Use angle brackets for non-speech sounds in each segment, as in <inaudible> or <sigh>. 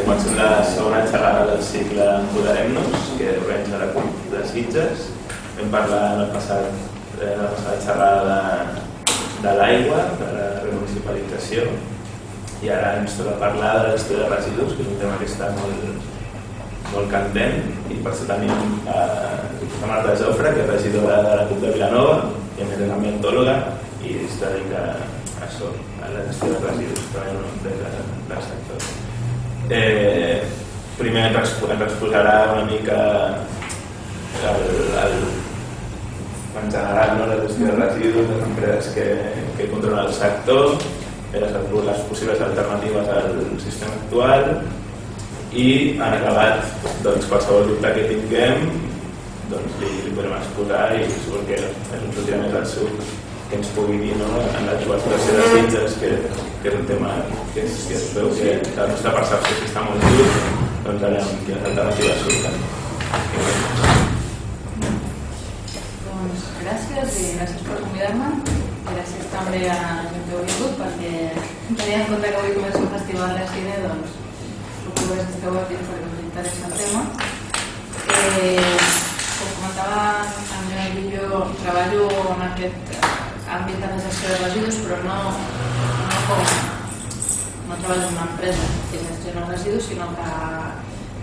Comencem la segona xerrada del cicle Empoderem-nos, que organitza la CUP de Sitges. Vam parlar en el passat, en la passada xerrada de, de l'aigua, de la remunicipalització, i ara ens toca parlar de l'estudi de residus, que és un tema que està molt, molt candent, i per això tenim eh, la Marta Jofre, que és regidora de la CUP de Vilanova, i a més és ambientòloga, i es dedica a això, a la gestió de residus, treballa en una empresa. Eh, primer ens exposarà una mica el, el, en general no, la gestió de residus, les empreses que, que controlen el sector, les, les possibles alternatives al sistema actual i han acabat doncs, qualsevol dubte que tinguem doncs, li, li podrem exposar i segur que ens sortirà més al suc que ens pugui dir no, en l'actual situació de Sitges, que, que és un tema que, és, que es veu que la nostra percepció si està molt dur, doncs veurem quines alternatives surten. Doncs gràcies i gràcies per convidar-me. Gràcies també a la gent que heu vingut perquè tenint en compte que avui comença un festival de cine, doncs procuro que esteu aquí perquè us interessa el tema. Eh, com comentava en Joan i jo, treballo en aquest àmbit de la gestió de residus, però no, no com no treballo en una empresa que gestiona els residus, sinó que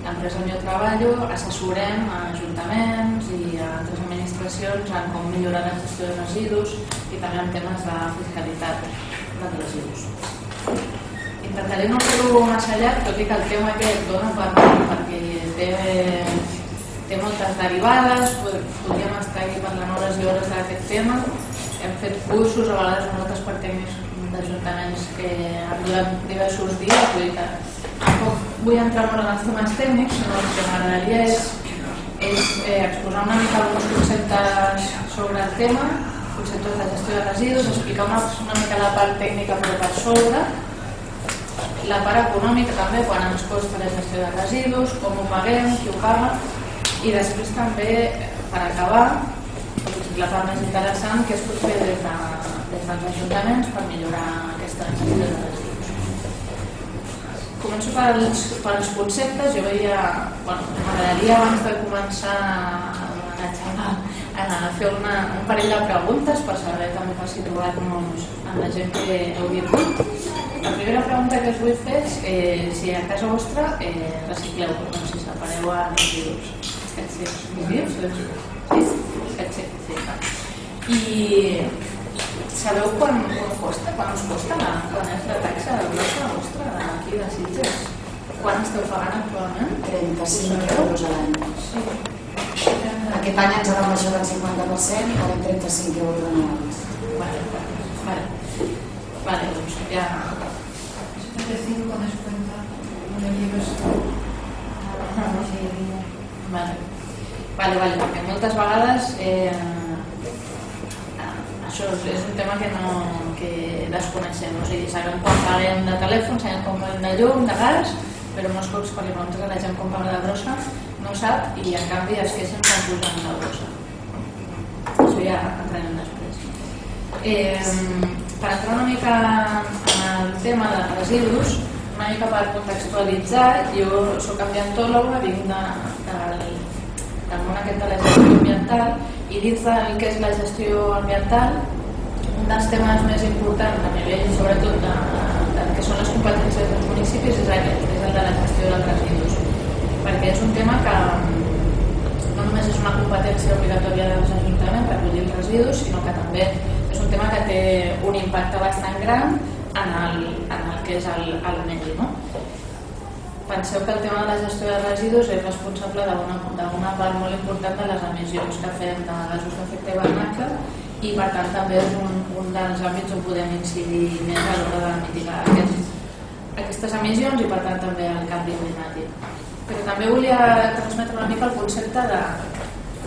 l'empresa on jo treballo assessorem a ajuntaments i a altres administracions en com millorar la gestió de residus i també en temes de fiscalitat dels residus. Intentaré no fer-ho massa llarg, tot i que el tema aquest dona per perquè té, té moltes derivades, podríem estar aquí parlant hores i hores d'aquest tema. Hem fet cursos, a vegades nosaltres tècnics d'ajuntaments que han durat diversos dies, vull dir que tampoc vull entrar molt en els temes tècnics, sinó el que m'agradaria és, és eh, exposar una mica alguns conceptes sobre el tema, conceptes de gestió de residus, explicar una, una mica la part tècnica però per sobre, la part econòmica també, quan ens costa la gestió de residus, com ho paguem, qui ho paga, i després també, per acabar, la part més interessant que es pot fer des, de, des dels ajuntaments per millorar aquesta gestió de residus. Començo pels, pels conceptes. Jo veia, bueno, m'agradaria abans de començar la xerrada a fer una, un parell de preguntes per saber també per situar-nos en la gent que heu vingut. La primera pregunta que us vull fer és eh, si a casa vostra eh, recicleu, no, si separeu a residus. Escatxers. Sí? Escatxers, sí. I sabeu quan, quan costa, quan us costa la, quan és la taxa de brossa vostra aquí de Sitges? Quan esteu pagant actualment? 35 euros a l'any. Sí. Aquest any ens ha baixat el 50% i paguem 35 euros anuals. Vale, vale. Vale, doncs ja... 75 con descuento una llibre Vale. Vale, vale, perquè moltes vegades eh, això és, un tema que no que desconeixem, o sigui, sabem quan paguem de telèfon, sabem quan paguem de llum, de gas, però molts cops quan li preguntes a la gent com paga de brossa no sap i en canvi es queixen quan pugen la brossa. Això ja entrarem després. Eh, per entrar una mica en el tema de residus, una mica per contextualitzar, jo sóc ambientòloga, vinc de, de, del món aquest de la gestió ambiental i dins del que és la gestió ambiental un dels temes més importants a nivell sobretot de, de que són les competències dels municipis és aquest, és el de la gestió dels residus perquè és un tema que no només és una competència obligatòria dels ajuntaments recollir els residus sinó que també és un tema que té un impacte bastant gran en el, en el que és el, el medi no? Penseu que el tema de la gestió de residus és responsable d'una part molt important de les emissions que fem de gasos d'efecte hivernacle i per tant també és un, un dels àmbits on podem incidir més a l'hora de mitigar aquests, aquestes emissions i per tant també el canvi climàtic. Però també volia transmetre una mica el concepte de,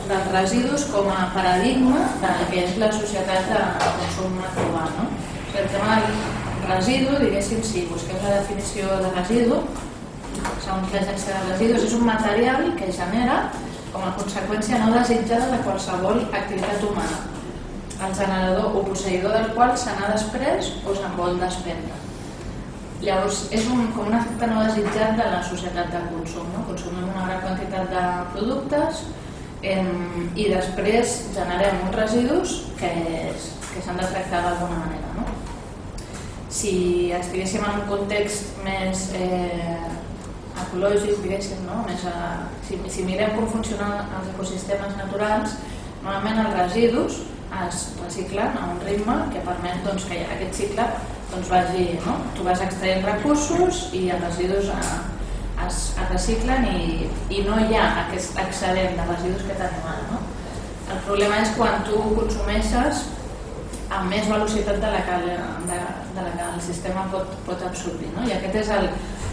dels residus com a paradigma del que és la societat de consum actual. No? El tema del residu, diguéssim, si busquem la definició de residu, segons l'agència de residus, és un material que genera com a conseqüència no desitjada de qualsevol activitat humana, el generador o posseïdor del qual se n'ha després o se'n vol desprendre. Llavors, és un, com un efecte no desitjat de la societat de consum. No? Consumim una gran quantitat de productes eh, i després generem uns residus que, és, que s'han de tractar d'alguna manera. No? Si estiguéssim en un context més eh, ecològic, diguéssim, no? més a, si, si mirem com funcionen els ecosistemes naturals, normalment els residus es reciclen a un ritme que permet doncs, que aquest cicle doncs vagi, no? tu vas extraient recursos i els residus a, eh, es, es reciclen i, i no hi ha aquest excedent de residus que ara. No? El problema és quan tu consumeixes amb més velocitat de la que, de, de la que el sistema pot, pot absorbir. No? I aquest és el,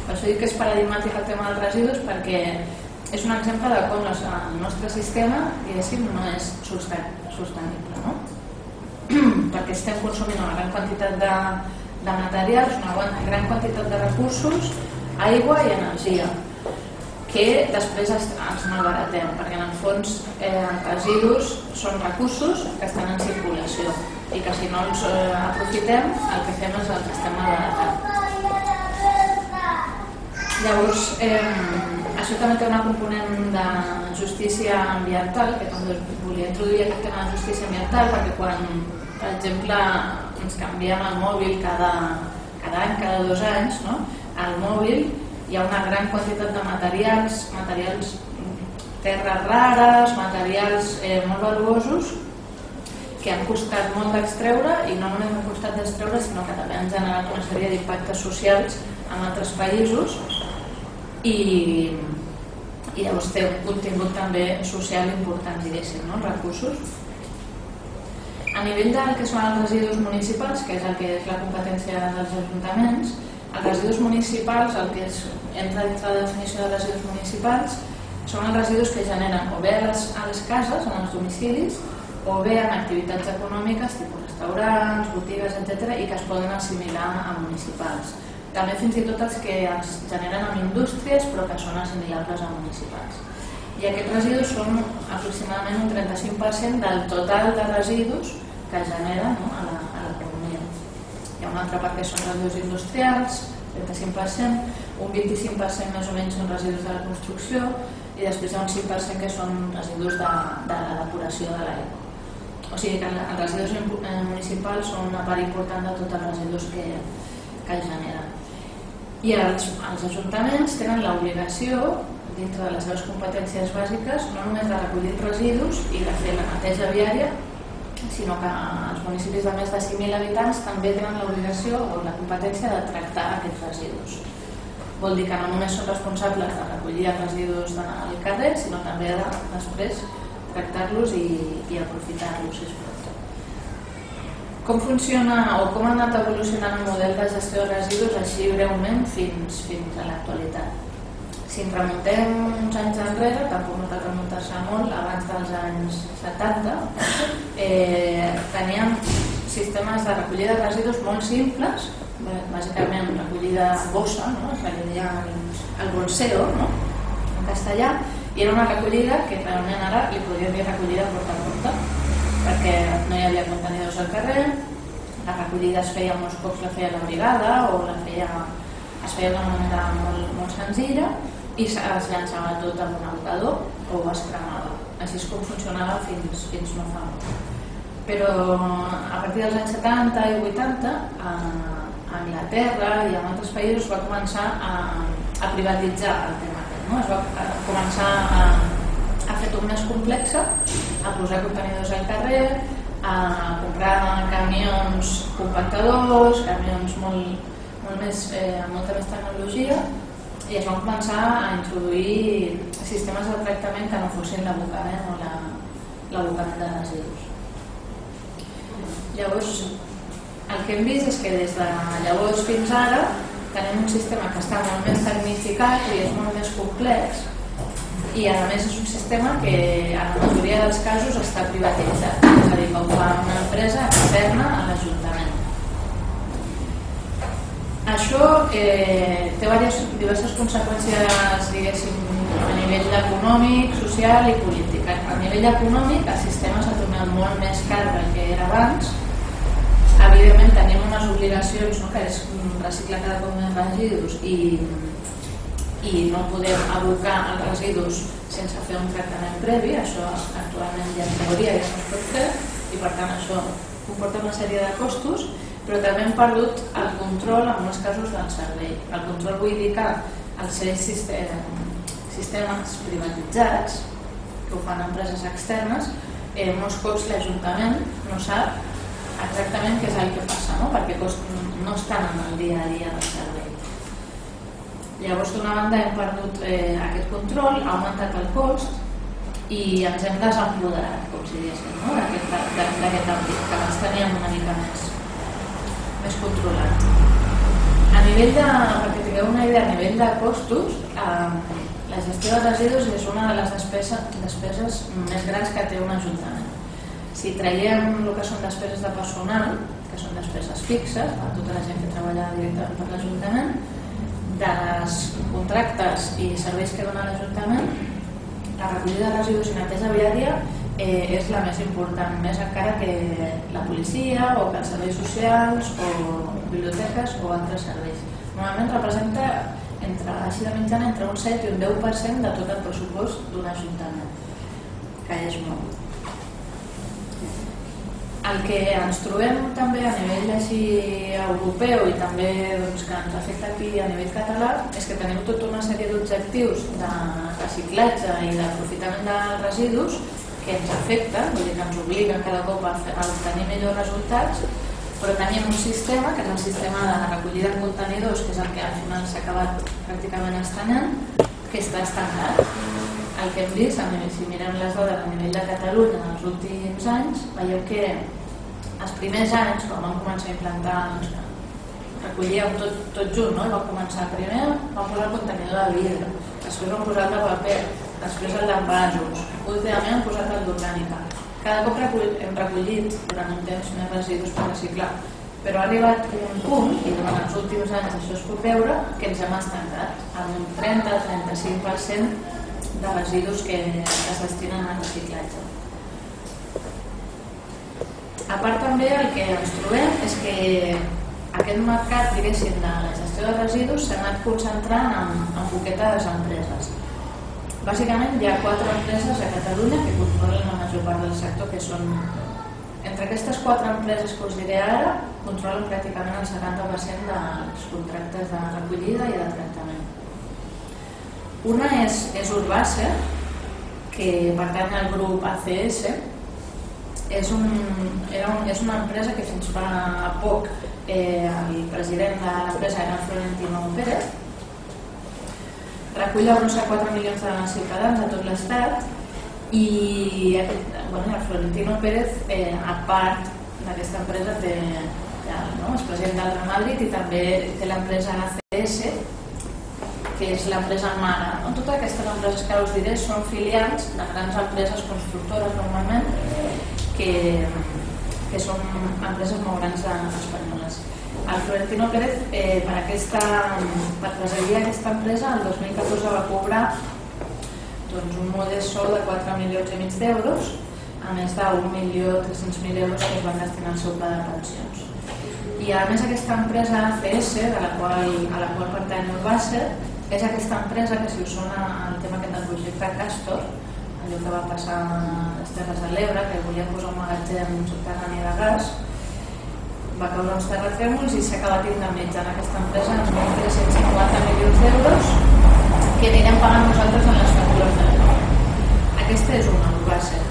per això dic que és paradigmàtic el tema dels residus perquè és un exemple de com el nostre sistema no és sostenible. No? <clears throat> perquè estem consumint una gran quantitat de, de materials, una gran quantitat de recursos, aigua i energia, que després els malbaratem, perquè en el fons eh, els residus són recursos que estan en circulació i que si no els eh, aprofitem el que fem és el que estem malbaratant. Llavors, eh, això també té una component de justícia ambiental, que també volia introduir aquest tema de justícia ambiental, perquè quan, per exemple, ens canviem el mòbil cada, cada any, cada dos anys, no? al mòbil hi ha una gran quantitat de materials, materials terres rares, materials eh, molt valuosos que han costat molt d'extreure i no només han costat d'extreure sinó que també han generat una sèrie d'impactes socials en altres països i, i llavors té un contingut també social important, diguéssim, no? recursos a nivell del que són els residus municipals, que és el que és la competència dels ajuntaments, els residus municipals, el que és, entra dintre la definició de residus municipals, són els residus que generen o bé a les, a les cases, en els domicilis, o bé en activitats econòmiques, tipus restaurants, botigues, etc., i que es poden assimilar a municipals. També fins i tot els que es generen en indústries però que són assimilables a municipals. I aquests residus són aproximadament un 35% del total de residus que genera no, a l'economia. Hi ha una altra part que són residus industrials, 35%, un 25% més o menys són residus de la construcció i després hi ha un 5% que són residus de, de la depuració de l'aigua. O sigui que els residus municipals són una part important de tots els residus que, que es generen. I els, els ajuntaments tenen l'obligació, dintre de les seves competències bàsiques, no només de recollir residus i de fer la neteja viària, sinó que els municipis de més de 5.000 habitants també tenen l'obligació o la competència de tractar aquests residus. Vol dir que no només són responsables de recollir els residus del carrer, sinó també de després tractar-los i, i aprofitar-los, si es pot. Com funciona o com ha anat evolucionant el model de gestió de residus així breument fins, fins a l'actualitat? Si ens remuntem uns anys enrere, tampoc no cal remuntar-se molt, abans dels anys 70, eh, teníem sistemes de recollida de residus molt simples, bàsicament recollida bossa, no? es recollia el bolseo, no? en castellà, i era una recollida que realment ara li podríem dir recollida porta a porta, perquè no hi havia contenidors al carrer, la recollida es feia molts cops, la feia la brigada o la feia, es feia d'una manera molt, molt senzilla i es llançava tot amb un abocador o es cremava. Així és com funcionava fins, fins no fa molt. Però a partir dels anys 70 i 80 a, a Anglaterra i a altres països va començar a, a privatitzar el tema. No? Es va a, començar a, a fer tot més complexa, a posar contenidors al carrer, a comprar camions compactadors, camions molt, molt més, eh, amb molta més tecnologia i es van començar a introduir sistemes de tractament que no fossin l'abocament o l'abocament de residus. Llavors, el que hem vist és que des de llavors fins ara tenim un sistema que està molt més tecnificat i és molt més complex i a més és un sistema que a la majoria dels casos està privatitzat, és a dir, que fa una empresa externa a l'Ajuntament. Això eh, té diverses, diverses conseqüències, diguéssim, a nivell econòmic, social i polític. A nivell econòmic, el sistema s'ha tornat molt més car del que era abans, evidentment tenim unes obligacions, no? que és reciclar cada cop més residus i, i no podem abocar els residus sense fer un tractament previ, això actualment ja en teoria ja no es pot fer i per tant això comporta una sèrie de costos, però també hem perdut el control en molts casos del servei. El control vull dir que els sistemes privatitzats, que ho fan empreses externes, eh, molts cops l'Ajuntament no sap exactament què és el que passa, no? perquè no estan en el dia a dia del servei. Llavors, d'una banda, hem perdut eh, aquest control, ha augmentat el cost i ens hem desempoderat, com si diguéssim, no? d'aquest àmbit, que abans teníem una mica més, més controlat. A nivell de, perquè tingueu una idea, a nivell de costos, eh, la gestió de residus és una de les despeses, despeses més grans que té un ajuntament. Si traiem el que són despeses de personal, que són despeses fixes, per tota la gent que treballa directament per l'Ajuntament, de les contractes i serveis que dona l'Ajuntament, la recollida de residus i neteja viària eh, és la més important, més encara que la policia o que els serveis socials o biblioteques o altres serveis. Normalment representa entre, així de mitjana entre un 7 i un 10% de tot el pressupost d'un ajuntament, que és molt. El que ens trobem també a nivell així europeu i també doncs, que ens afecta aquí a nivell català és que tenim tota una sèrie d'objectius de reciclatge i d'aprofitament de residus que ens afecten, vull dir que ens obliguen cada cop a, a obtenir millors resultats, però tenim un sistema, que és el sistema de recollida de contenidors, que és el que al final s'ha acabat pràcticament estanyant, que està estancat. El que hem vist, si mirem les dades a nivell de Catalunya en els últims anys, veieu que els primers anys, quan vam començar a implantar, doncs, recollíem tot, tot junt, no? Vam començar primer, vam posar el contenidor de vidre, després vam posar el de paper, després el d'envasos, últimament hem posat el d'orgànica. Cada cop hem recollit durant un temps més residus per reciclar, però ha arribat un punt, i durant els últims anys això es pot veure, que ens hem estancat amb un 30-35% de residus que es destinen al reciclatge. A part també el que ens trobem és que aquest mercat, diguéssim, de la gestió de residus s'ha anat concentrant en, en poquetes empreses. Bàsicament hi ha quatre empreses a Catalunya que controlen la major part del sector, que són entre aquestes quatre empreses que us diré ara, controlen pràcticament el 70% dels contractes de recollida i de tractament. Una és, és Urbacer, que pertany al grup ACS, és, un, era un, és una empresa que fins fa poc eh, el president de l'empresa era Florentino Pérez. Recull uns 4 milions de ciutadans a tot l'estat i bueno, el Florentino Pérez eh, a part d'aquesta empresa té, ja, no, és president del Real Madrid i també té l'empresa ACS que és l'empresa mare. No? Totes aquestes empreses que us diré són filials de grans empreses constructores normalment que, que són empreses molt grans espanyoles. El Florentino Pérez, eh, per, aquesta, per presidir aquesta empresa, el 2014 va cobrar doncs, un modest sol de 4 milions i mig d'euros, a més d'1.300.000 euros que es van destinar al seu pla de pensions. I a més aquesta empresa ACS, de la qual, a la qual pertany el Basser, és aquesta empresa que si us sona el tema aquest del projecte Castor, allò que va passar a les Terres de l'Ebre, que volien posar un magatzem subterrani de gas, va caure uns terratrèmols i s'ha acabat indemnitzant aquesta empresa amb 1.350 milions d'euros que anirem pagant nosaltres en les factures de l'aigua. Aquesta és una, va ser.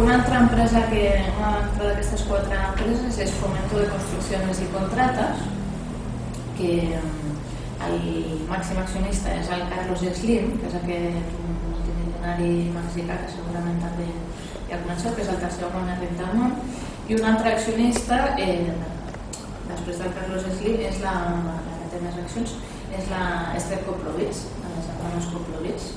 Una altra empresa que, una altra d'aquestes quatre empreses és Fomento de Construccions i Contrates, que el màxim accionista és el Carlos Slim, que és aquest multimilionari mexicà que segurament també ja coneixeu, que és el tercer home més ric del món, i un altre accionista, eh, després del Carlos Slim, és la, la que té més accions, és la Esther Koplovitz, les germanes Koplovitz.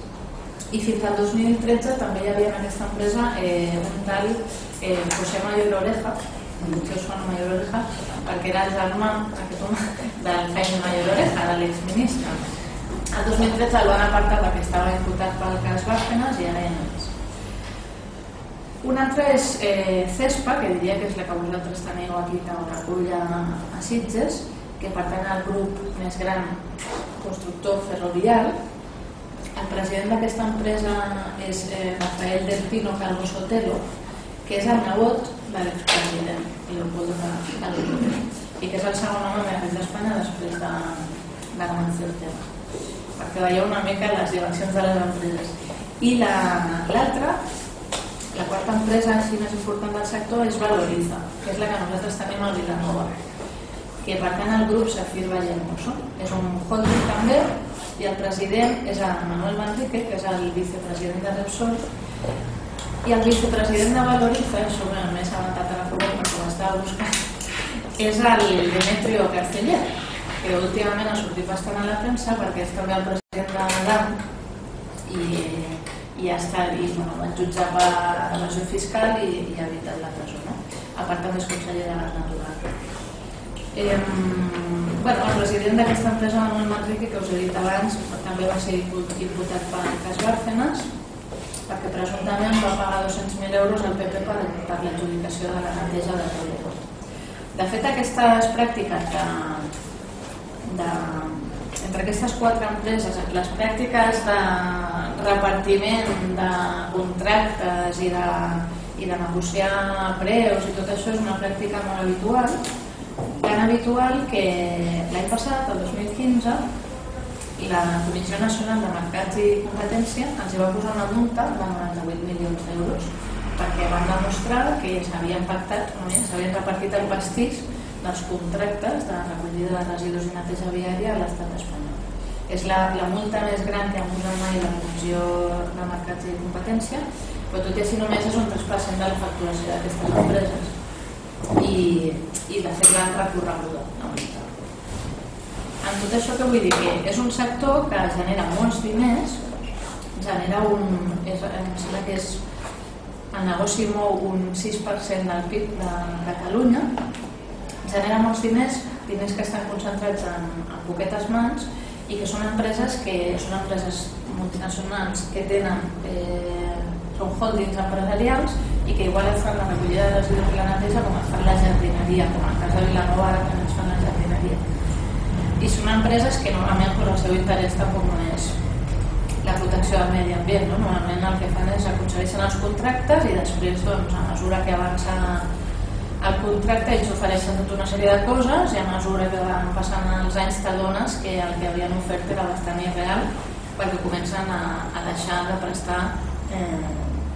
I fins al 2013 també hi havia en aquesta empresa eh, un tal eh, José Mayor Oreja, potser us fan Mayor Oreja, perquè era el germà aquest home, del Jaime Mayor Oreja, de l'exministre el 2013 el van apartar perquè estava imputat pel cas Bárcenas i ara ja no és. Un altre és eh, CESPA, que diria que és la que vosaltres teniu aquí a a, Sitges, que pertany al grup més gran constructor ferrovial. El president d'aquesta empresa és eh, Rafael del Pino Calvo Sotelo, que és el nebot de l'expresident Leopoldo Calvo Sotelo, i que és el segon home més ric d'Espanya després de, de Amancio Ortega perquè veieu una mica les direccions de les empreses. I l'altra, la, la quarta empresa així més important del sector és Valoriza, que és la que nosaltres tenim a Vilanova, que pertany al grup Safir Vallemoso. És un holding també i el president és el Manuel Manrique, que és el vicepresident de Repsol, i el vicepresident de Valoriza, això m'he assabentat a la foto perquè ho estava buscant, és el Demetrio Carceller, que últimament ha sortit bastant a la premsa perquè és també el president de l'AM i, i ha estat i, bueno, va jutjar per fiscal i, i ha evitat la presó, no? a part també és conseller de gas natural. Eh, bueno, el president d'aquesta empresa, Manuel Manrique, que us he dit abans, també va ser imputat per Cas Bárcenas, perquè presumptament va pagar 200.000 euros al PP per, per l'adjudicació de la neteja de l'aeroport. De fet, aquestes pràctiques de, de, entre aquestes quatre empreses, les pràctiques de repartiment de contractes i de, i de negociar preus i tot això és una pràctica molt habitual, tan habitual que l'any passat, el 2015, la Comissió Nacional de Mercats i Competència ens va posar una multa de 98 milions d'euros perquè van demostrar que s'havien pactat, s'havien repartit el pastís dels contractes de recollida de residus i neteja viària a l'estat espanyol. És la, la multa més gran que ha posat mai la Comissió de Mercats i Competència, però tot i així només és un 3% de la facturació d'aquestes empreses. I, i de fet l'han recorreguda la multa. En tot això que vull dir que és un sector que genera molts diners, genera un... És, em sembla que és el negoci mou un 6% del PIB de Catalunya genera molts diners, diners que estan concentrats en, en poquetes mans i que són empreses que són empreses multinacionals que tenen eh, són holdings empresarials i que igual fan la recollida de residus la neteja com es fan la jardineria, com el cas de Vilanova que es fan la jardineria. I són empreses que normalment per el seu interès tampoc no és la protecció del medi ambient. No? Normalment el que fan és aconsegueixen els contractes i després, doncs, a mesura que avança el contracte ells ofereixen tota una sèrie de coses i a mesura que van passant els anys t'adones que el que havien ofert era bastant irreal perquè comencen a, a deixar de prestar eh,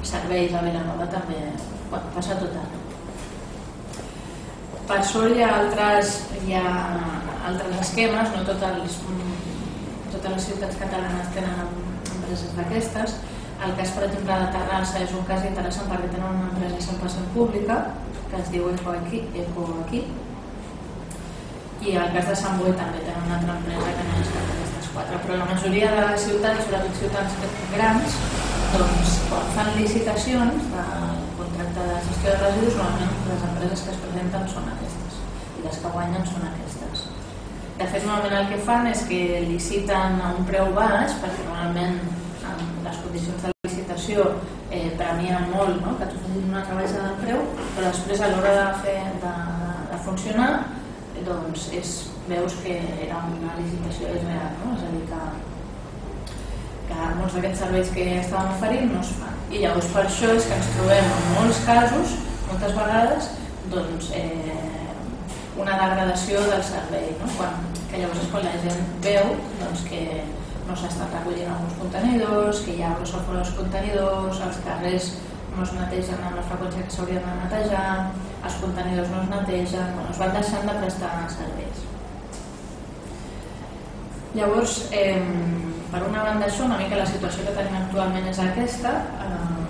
serveis a Vilanova també bueno, passa tot arreu per sort hi ha altres, hi ha altres esquemes, no tots els, totes les ciutats catalanes tenen empreses d'aquestes. El cas, per exemple, de Terrassa és un cas interessant perquè tenen una empresa 100% pública que es diu Eco aquí, Eco aquí. i el cas de Sant Boi també tenen una altra empresa que no és cap d'aquestes quatre, però la majoria de les ciutats, sobretot ciutats grans, doncs quan fan licitacions del contracte de gestió de residus, normalment les empreses que es presenten són aquestes i les que guanyen són aquestes. De fet, normalment el que fan és que liciten a un preu baix, perquè normalment en les condicions de la licitació eh, premien molt no? que t'ofereixin una treballa del preu, però després a l'hora de, fer, de, de funcionar doncs és, veus que era una licitació real, no? és a dir que, que molts d'aquests serveis que estaven oferint no es fan. I llavors per això és que ens trobem en molts casos, moltes vegades, doncs, eh, una degradació del servei, no? quan, que llavors és quan la gent veu doncs, que no s'estan recollint alguns contenidors, que hi ha brossa fora dels contenidors, els carrers no es netegen amb la freqüència que s'haurien de netejar, els contenidors no es netegen, bueno, es van deixant de prestar serveis. Llavors, eh, per una banda això, una mica la situació que tenim actualment és aquesta. Eh,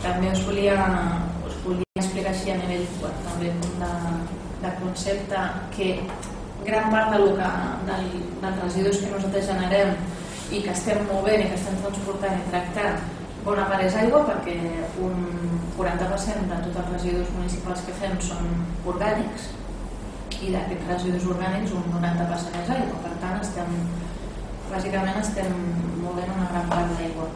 també us volia explicar així a nivell bueno, també de, de concepte que gran part del que, del, dels residus que nosaltres generem i que estem movent i que estem transportant i tractant bona part és aigua perquè un 40% de tots els residus municipals que fem són orgànics i d'aquests residus orgànics un 90% és aigua, per tant estem, bàsicament estem movent una gran part d'aigua.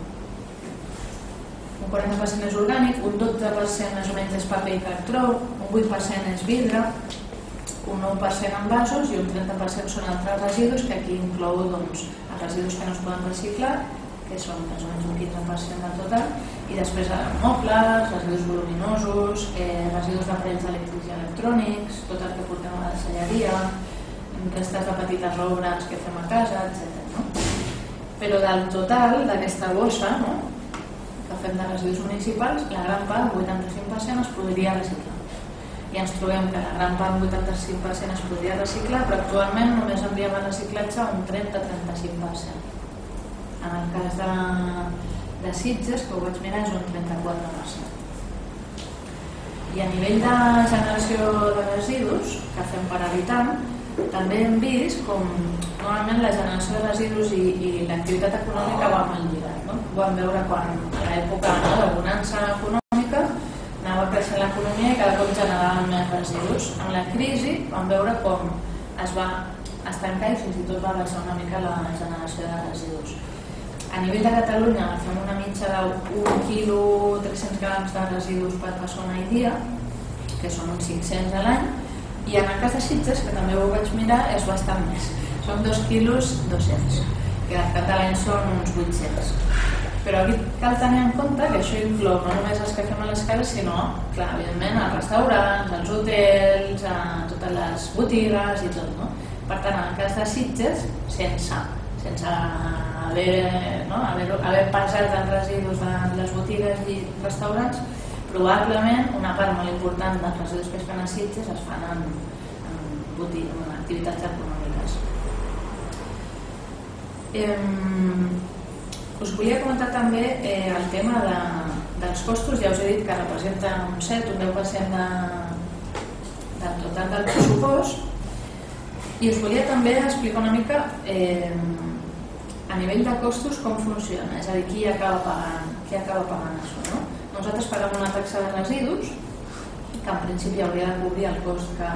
40% és orgànic, un 12% més o menys és paper i cartró, un 8% és vidre, un 9% en vasos i un 30% són altres residus que aquí inclou doncs, els residus que no es poden reciclar que són més o menys un 15% del total, i després mobles, residus voluminosos, eh, residus d'aparells elèctrics i electrònics, tot el que portem a la selleria, restes de petites obres que fem a casa, etc. No? Però del total d'aquesta bossa no? que fem de residus municipals, la gran part, el 85%, es podria reciclar. I ens trobem que la gran part, el 85% es podria reciclar, però actualment només enviem a reciclatge un 30-35%. En el cas de, de Sitges, que ho vaig mirar, és un 34%. I a nivell de generació de residus, que fem per habitant, també hem vist com normalment la generació de residus i, i l'activitat econòmica va molt lligat. No? Ho vam veure quan a l'època no, de bonança econòmica anava creixent l'economia i cada generaven més residus. En la crisi vam veure com es va estancar i fins i tot va baixar una mica la generació de residus. A nivell de Catalunya fem una mitja d'un quilo 300 grams de residus per persona i dia, que són uns 500 a l'any, i en el cas de Sitges, que també ho vaig mirar, és bastant més. Són 2 quilos 200, que al cap l'any són uns 800. Però aquí cal tenir en compte que això inclou no només els que fem a les cases, sinó, clar, evidentment, els restaurants, els hotels, a totes les botigues i tot, no? Per tant, en el cas de Sitges, sense, sense haver, no, haver, haver pesat els residus de les botigues i restaurants, probablement una part molt important dels residus que es fan a Sitges es fan en, en, botigues, en activitats econòmiques. Eh, us volia comentar també eh, el tema de, dels costos, ja us he dit que representa un 7, un 10% de, del total del pressupost, i us volia també explicar una mica eh, a nivell de costos com funciona, és a dir, qui acaba pagant, qui acaba pagant això, no? Nosaltres paguem una taxa de residus que en principi hauria de cobrir el cost que,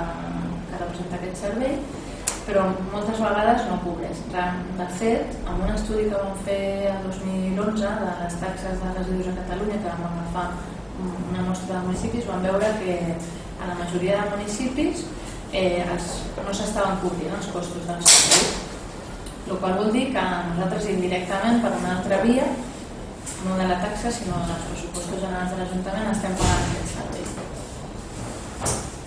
que representa aquest servei, però moltes vegades no cobreix. De fet, en un estudi que vam fer el 2011 de les taxes de residus a Catalunya, que vam agafar una mostra de municipis, vam veure que a la majoria de municipis eh, els, no s'estaven cobrint els costos del servei el qual vol dir que nosaltres indirectament per una altra via, no de la taxa sinó dels pressupostos generals de l'Ajuntament estem pagant aquest servei.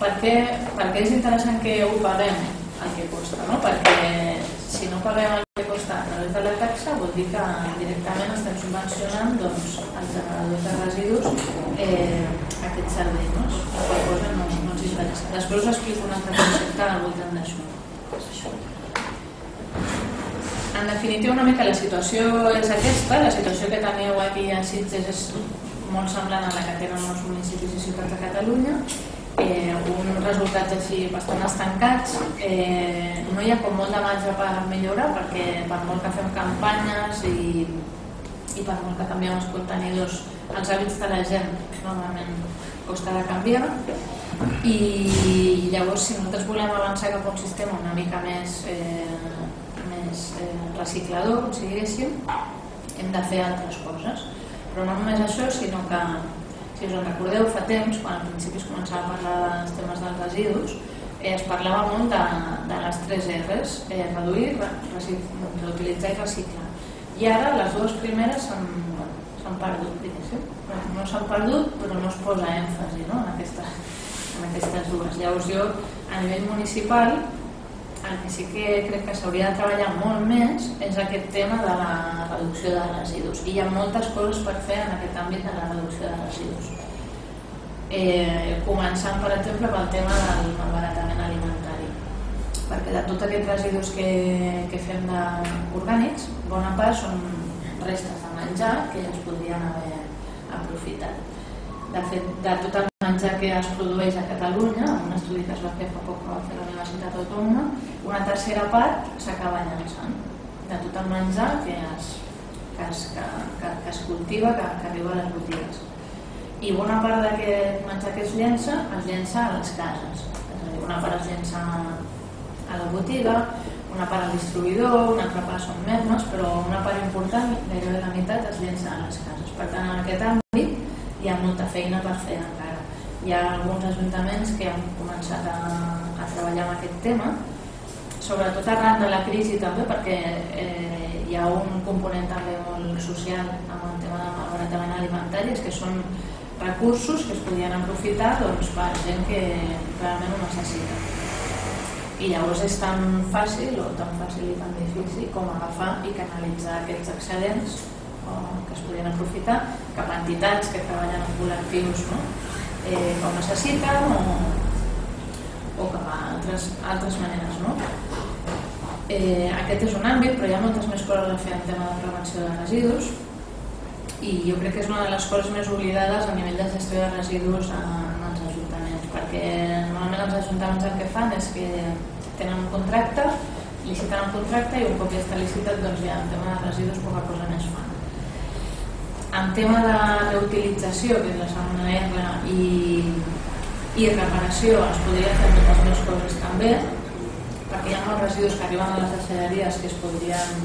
Per què, per què és interessant que ho paguem el que costa? No? Perquè si no paguem el que costa a través de la taxa vol dir que directament estem subvencionant doncs, els generadors de residus eh, aquest servei. No? La cosa no, no ens interessa. Després us explico un altre concepte al voltant d'això. En definitiva, una mica la situació és aquesta, la situació que teniu aquí a Sitges és molt semblant a la que tenen molts municipis i ciutats de Catalunya, eh, uns resultats així bastant estancats, eh, no hi ha com molt de marge per millorar perquè per molt que fem campanyes i, i per molt que canviem els contenidors, els hàbits de la gent normalment costa de canviar i llavors si nosaltres volem avançar cap a un sistema una mica més eh, més eh, reciclador, si diguéssim, hem de fer altres coses. Però no només això, sinó que, si us recordeu, fa temps, quan al principi es començava a parlar dels temes dels residus, eh, es parlava molt de, de les tres R's, eh, reduir, reutilitzar i reciclar. I ara les dues primeres s'han bueno, perdut, diguéssim. No s'han perdut, però no es posa èmfasi no? en, aquestes, en aquestes dues. Llavors jo, a nivell municipal, el que sí que crec que s'hauria de treballar molt més és aquest tema de la reducció de residus. I hi ha moltes coses per fer en aquest àmbit de la reducció de residus. Eh, començant, per exemple, pel tema del malbaratament alimentari. Perquè de tots aquests residus que, que fem de, orgànics, bona part són restes de menjar que ja es podrien haver aprofitat. De fet, de tot el menjar que es produeix a Catalunya, un estudi que es va fer fa poc que va fer la Universitat Autònoma, una tercera part s'acaba llançant de tot el menjar que es, que es, que, que, que es cultiva, que, que arriba a les botigues. I bona part d'aquest menjar que es llença, es llença a les cases. És a dir, una part es llença a la botiga, una part al distribuïdor, una altra part són mermes, però una part important, gairebé la meitat, es llença a les cases. Per tant, en aquest àmbit, hi ha molta feina per fer encara. Hi ha alguns ajuntaments que han començat a, a treballar amb aquest tema, sobretot arran de la crisi també, perquè eh, hi ha un component també molt social amb el tema del malbaratament alimentari, que són recursos que es podien aprofitar doncs, per gent que realment ho necessita. I llavors és tan fàcil o tan fàcil i tan difícil com agafar i canalitzar aquests excedents o que es podien aprofitar cap a entitats que treballen en col·lectius no? eh, com necessiten o, o cap a altres, altres maneres. No? Eh, aquest és un àmbit, però hi ha moltes més coses a fer en tema de prevenció de residus i jo crec que és una de les coses més oblidades a nivell de gestió de residus en els ajuntaments, perquè normalment els ajuntaments el que fan és que tenen un contracte, liciten un contracte i un cop ja està licitat doncs ja en tema de residus poca cosa més fan. En tema de reutilització, que és la segona R, i, i reparació es podria fer moltes més coses també, perquè hi ha molts residus que arriben a les deixalleries que es podrien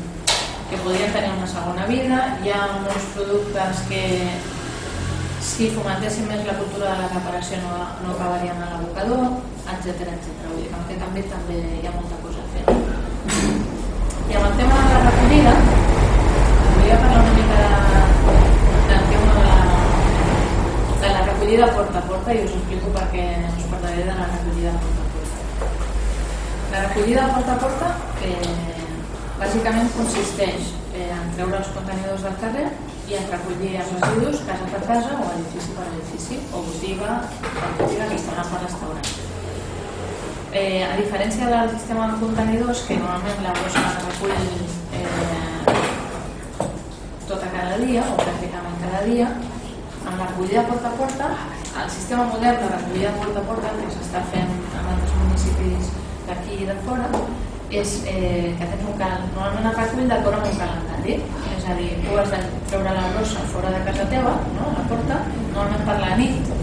que podrien tenir una segona vida, hi ha molts productes que si fomentessin més la cultura de la reparació no, no acabarien a l'abocador, etc etc. Vull dir que en aquest també hi ha molta cosa a fer. I amb el tema de la recollida, volia parlar una mica de, del tema de la, de la recollida porta a porta i us explico perquè us parlaré de la recollida porta a porta. La recollida porta a porta eh, bàsicament consisteix eh, en treure els contenidors del carrer i en recollir els residus casa per casa o edifici per edifici o botiga per botiga, restaurant per restaurant. Eh, a diferència del sistema de contenidors, que normalment la bossa recull eh, tota cada dia o pràcticament cada dia, amb la recollida porta a porta, el sistema modern de recollida porta a porta que s'està fent en altres municipis d'aquí de fora, és eh, que tens un cal... normalment el recull d'acord amb un calendari és a dir, tu has de treure la brossa fora de casa teva, no? a la porta normalment per la nit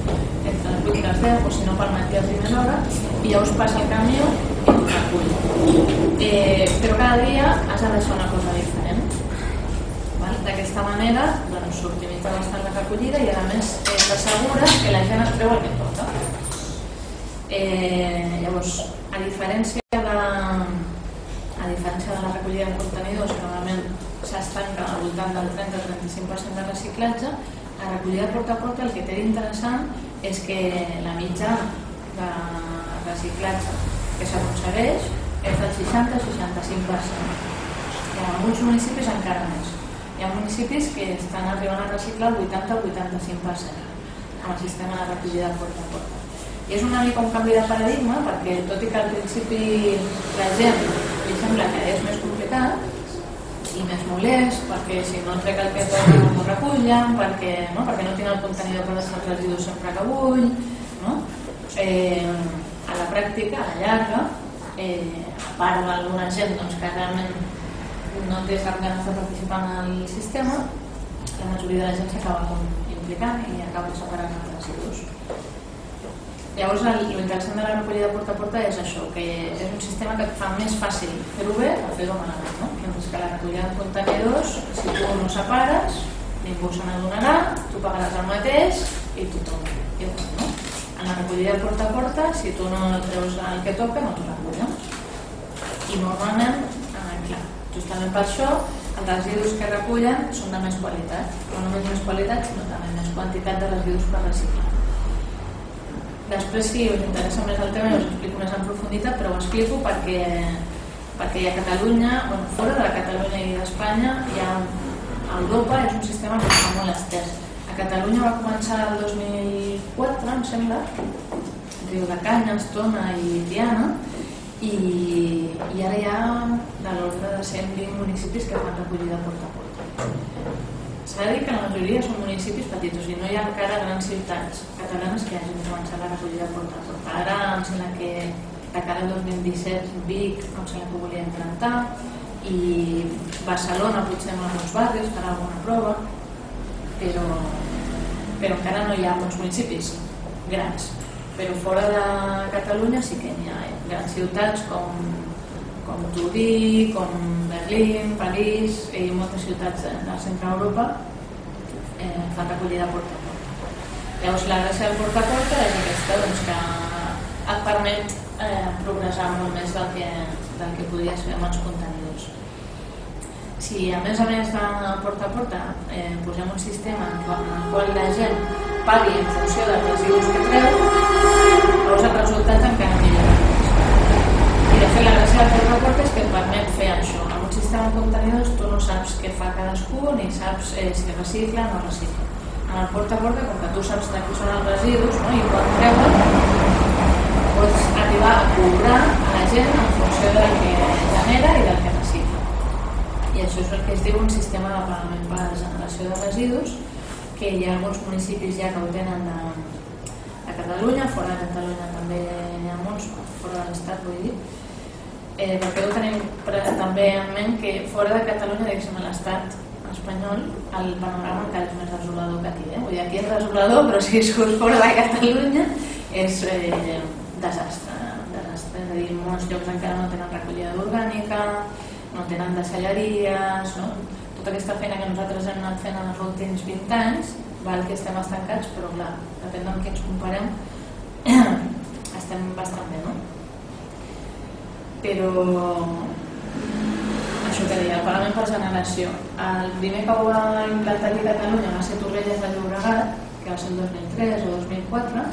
entre les 8 i les 10 o si no pel matí a primera hora i llavors passa el camió i tu recull eh, però cada dia has de deixar una cosa diferent d'aquesta manera doncs, s'optimitza bastant la recollida i a més eh, t'assegures que la gent es treu el eh, llavors a diferència de a diferència de la recollida de contenidors que normalment s'estanca al voltant del 30-35% de reciclatge, la recollida porta a porta el que té d'interessant és que la mitja de reciclatge que s'aconsegueix és del 60-65%. I en alguns municipis encara més. Hi ha municipis que estan arribant a reciclar el 80-85% amb el sistema de recollida porta a porta. I és una mica un canvi de paradigma perquè tot i que al principi la gent li sembla que és més complicat i més molest perquè si no trec el que toca no m'ho recullen perquè no, perquè no tinc el contenidor per deixar els residus sempre que vull no? eh, a la pràctica, a la llarga eh, a part d'alguna gent doncs, que realment no té cap ganes de participar en el sistema la majoria de la gent s'acaba implicant i acaba separant els residus Llavors, l'interessant de la recollida porta a porta és això, que és un sistema que fa més fàcil fer-ho bé o fer-ho malament. No? Mentre que la recollida de contenidors, si tu no separes, ningú se n'adonarà, tu pagaràs el mateix i tothom. Igual, no? En la recollida porta a porta, si tu no treus el que toca, no t'ho recullen. I normalment, eh, clar, justament per això, els residus que recullen són de més qualitat. No només més qualitat, sinó també més quantitat de residus per reciclar. Després, si us interessa més el tema, us explico més en profunditat, però ho explico perquè, perquè a Catalunya, bueno, fora de Catalunya i d'Espanya, hi ha, a Europa és un sistema que està molt estès. A Catalunya va començar el 2004, em sembla, diu de Canyes, Tona i Tiana, i, i ara hi ha de l'ordre de 120 municipis que fan recollida porta a porta. S'ha de dir que la majoria són municipis petits, o sigui, no hi ha encara grans ciutats catalanes que hagin començat la recollida porta a porta. Ara em sembla que de cara al 2017 Vic em sembla que volia implantar i Barcelona potser en alguns barris farà alguna prova, però, però encara no hi ha molts municipis grans. Però fora de Catalunya sí que hi ha grans ciutats com com Turí, com Berlín, París i moltes ciutats del centre d'Europa eh, fan recollida porta a porta. Llavors la gràcia del porta a porta és aquesta, doncs, que et permet eh, progressar molt més del que, del que podies fer amb els contenidors. Si a més a més de porta a porta eh, posem un sistema en el qual la gent pagui en funció dels residus que treu, llavors els resultats encara milloren. De fet la gràcia del porta a porta és que et permet fer això. Amb un sistema de contenidors tu no saps què fa cadascú ni saps eh, si recicla o no recicla en el porta a porta, com que tu saps de qui són els residus no? i quan treuen, pots arribar a cobrar a la gent en funció del que genera i del que recicla. I això és el que es diu un sistema de pagament per generació de residus, que hi ha alguns municipis ja que ho tenen de, de Catalunya, fora de Catalunya també hi ha molts, fora de l'estat vull dir, eh, perquè ho tenim també en ment que fora de Catalunya, diguéssim, a l'estat espanyol el panorama encara és més desolador que aquí. Eh? Vull dir, aquí és desolador, però si surts fora de Catalunya és eh, desastre, desastre. És a dir, molts llocs encara no tenen recollida orgànica, no tenen deixalleries, no? tota aquesta feina que nosaltres hem anat fent en els últims 20 anys, val que estem estancats, però clar, depèn amb qui ens comparem, <clears throat> estem bastant bé, no? Però això que deia, el pagament per generació. El primer que ho va implantar aquí a Catalunya va ser Torrelles de Llobregat, que va ser el 2003 o 2004,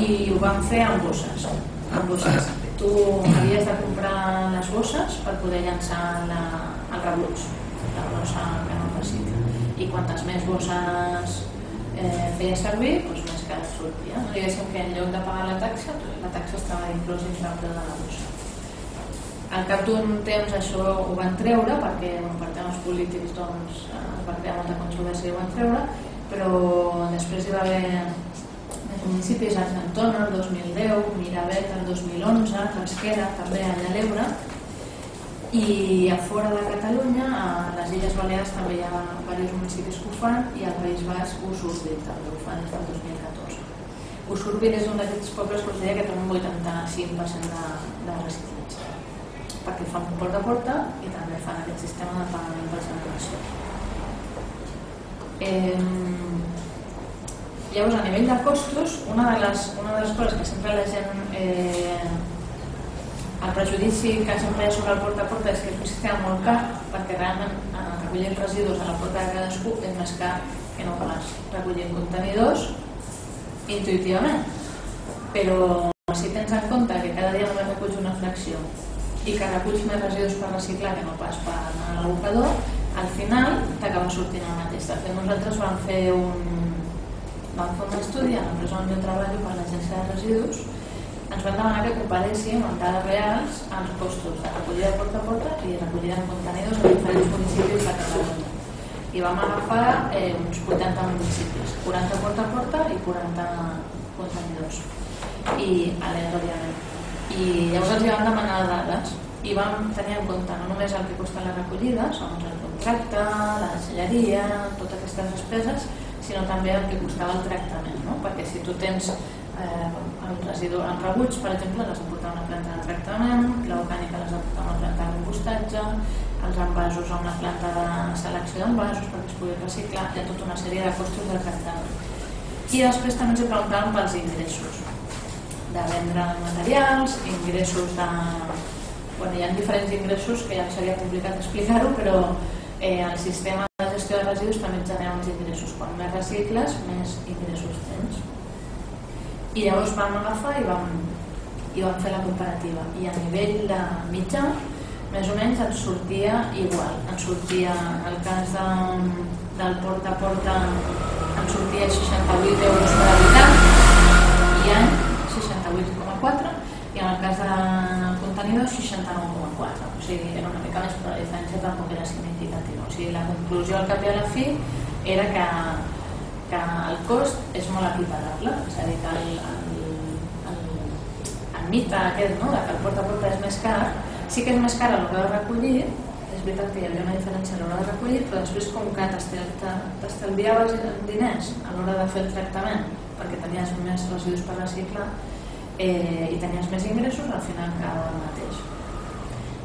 i ho van fer amb bosses. Amb bosses. Tu havies de comprar les bosses per poder llançar la, el rebuig, la bossa que no recicla. I quantes més bosses eh, feia servir, doncs més que sortia. No diguéssim que en lloc de pagar la taxa, la taxa estava el preu de la bossa. Al cap d'un temps això ho van treure perquè bueno, per temes polítics doncs, es va crear molta controvèrsia i ho van treure, però després hi va haver més municipis, Argentona el 2010, Miravet el 2011, Rasquera també allà a l'Ebre, i a fora de Catalunya, a les Illes Balears també hi ha diversos municipis que ho fan i al País Basc Usurbil també ho fan des del 2014. Usurbil és un d'aquests pobles que us deia que té un 85% de, de reciclatge perquè fan porta a porta i també fan aquest sistema de pagament per generació. Eh, llavors, a nivell de costos, una de les, una de les coses que sempre la gent... Eh, el prejudici que sempre hi ha sobre el porta a porta és que és un sistema molt car perquè realment eh, recollir residus a la porta de cadascú és més car que no pas recollir contenidors intuïtivament. Però si tens en compte que cada dia només reculls una fracció i que reculls més residus per reciclar que no pas per anar a l'abocador, al final t'acaba sortint el mateix. De fet, nosaltres vam fer un, vam fer un estudi a l'empresa on jo treballo per l'agència de residus ens van demanar que comparéssim amb dades reals els costos de recollida porta a porta i recollida en contenidors en diferents municipis de Catalunya. I vam agafar eh, uns 80 municipis, 40 porta a porta i 40 contenidors, i aleatòriament i llavors els vam demanar dades i vam tenir en compte no només el que costa la recollida, segons el contracte, la deixalleria, totes aquestes despeses, sinó també el que costava el tractament, no? perquè si tu tens eh, el residu, el rebuig, per exemple, l'has de portar a una planta de tractament, l'orgànica l'has de portar a una planta de compostatge, els envasos a una planta de selecció d'envasos perquè es pugui reciclar, hi ha tota una sèrie de costos de tractament. I després també ens preguntàvem pels ingressos de vendre materials, ingressos de... Bueno, hi ha diferents ingressos que ja seria complicat explicar-ho, però eh, el sistema de gestió de residus també genera uns ingressos. Quan més recicles, més ingressos tens. I llavors vam agafar i vam, i vam fer la comparativa. I a nivell de mitjà, més o menys ens sortia igual. Ens sortia, el cas de, del porta a porta, ens sortia 68 euros per habitant i any, 68,4 i en el cas del contenidor 69,4 o sigui, era una mica més però la diferència tampoc era significativa o sigui, la conclusió al cap i a la fi era que, que el cost és molt equiparable és a dir, que el, el, el, el mite aquest no? que el porta a porta és més car sí que és més car a l'hora de recollir és veritat que hi havia una diferència a l'hora de recollir però després com que t'estalviaves diners a l'hora de fer el tractament perquè tenies més residus per reciclar eh, i tenies més ingressos, al final quedava el mateix.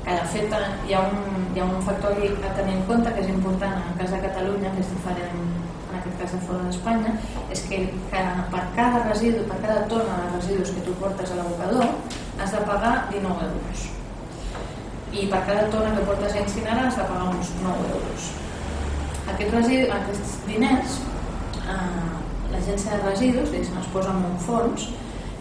Que de fet hi ha, un, hi ha un factor a tenir en compte que és important en el cas de Catalunya, que és diferent en aquest cas de fora d'Espanya, és que, que per cada residu, per cada tona de residus que tu portes a l'abocador, has de pagar 19 euros. I per cada tona que portes a incinerar has de pagar uns 9 euros. Aquest residu, aquests diners, eh, l'agència de residus els posa en un fons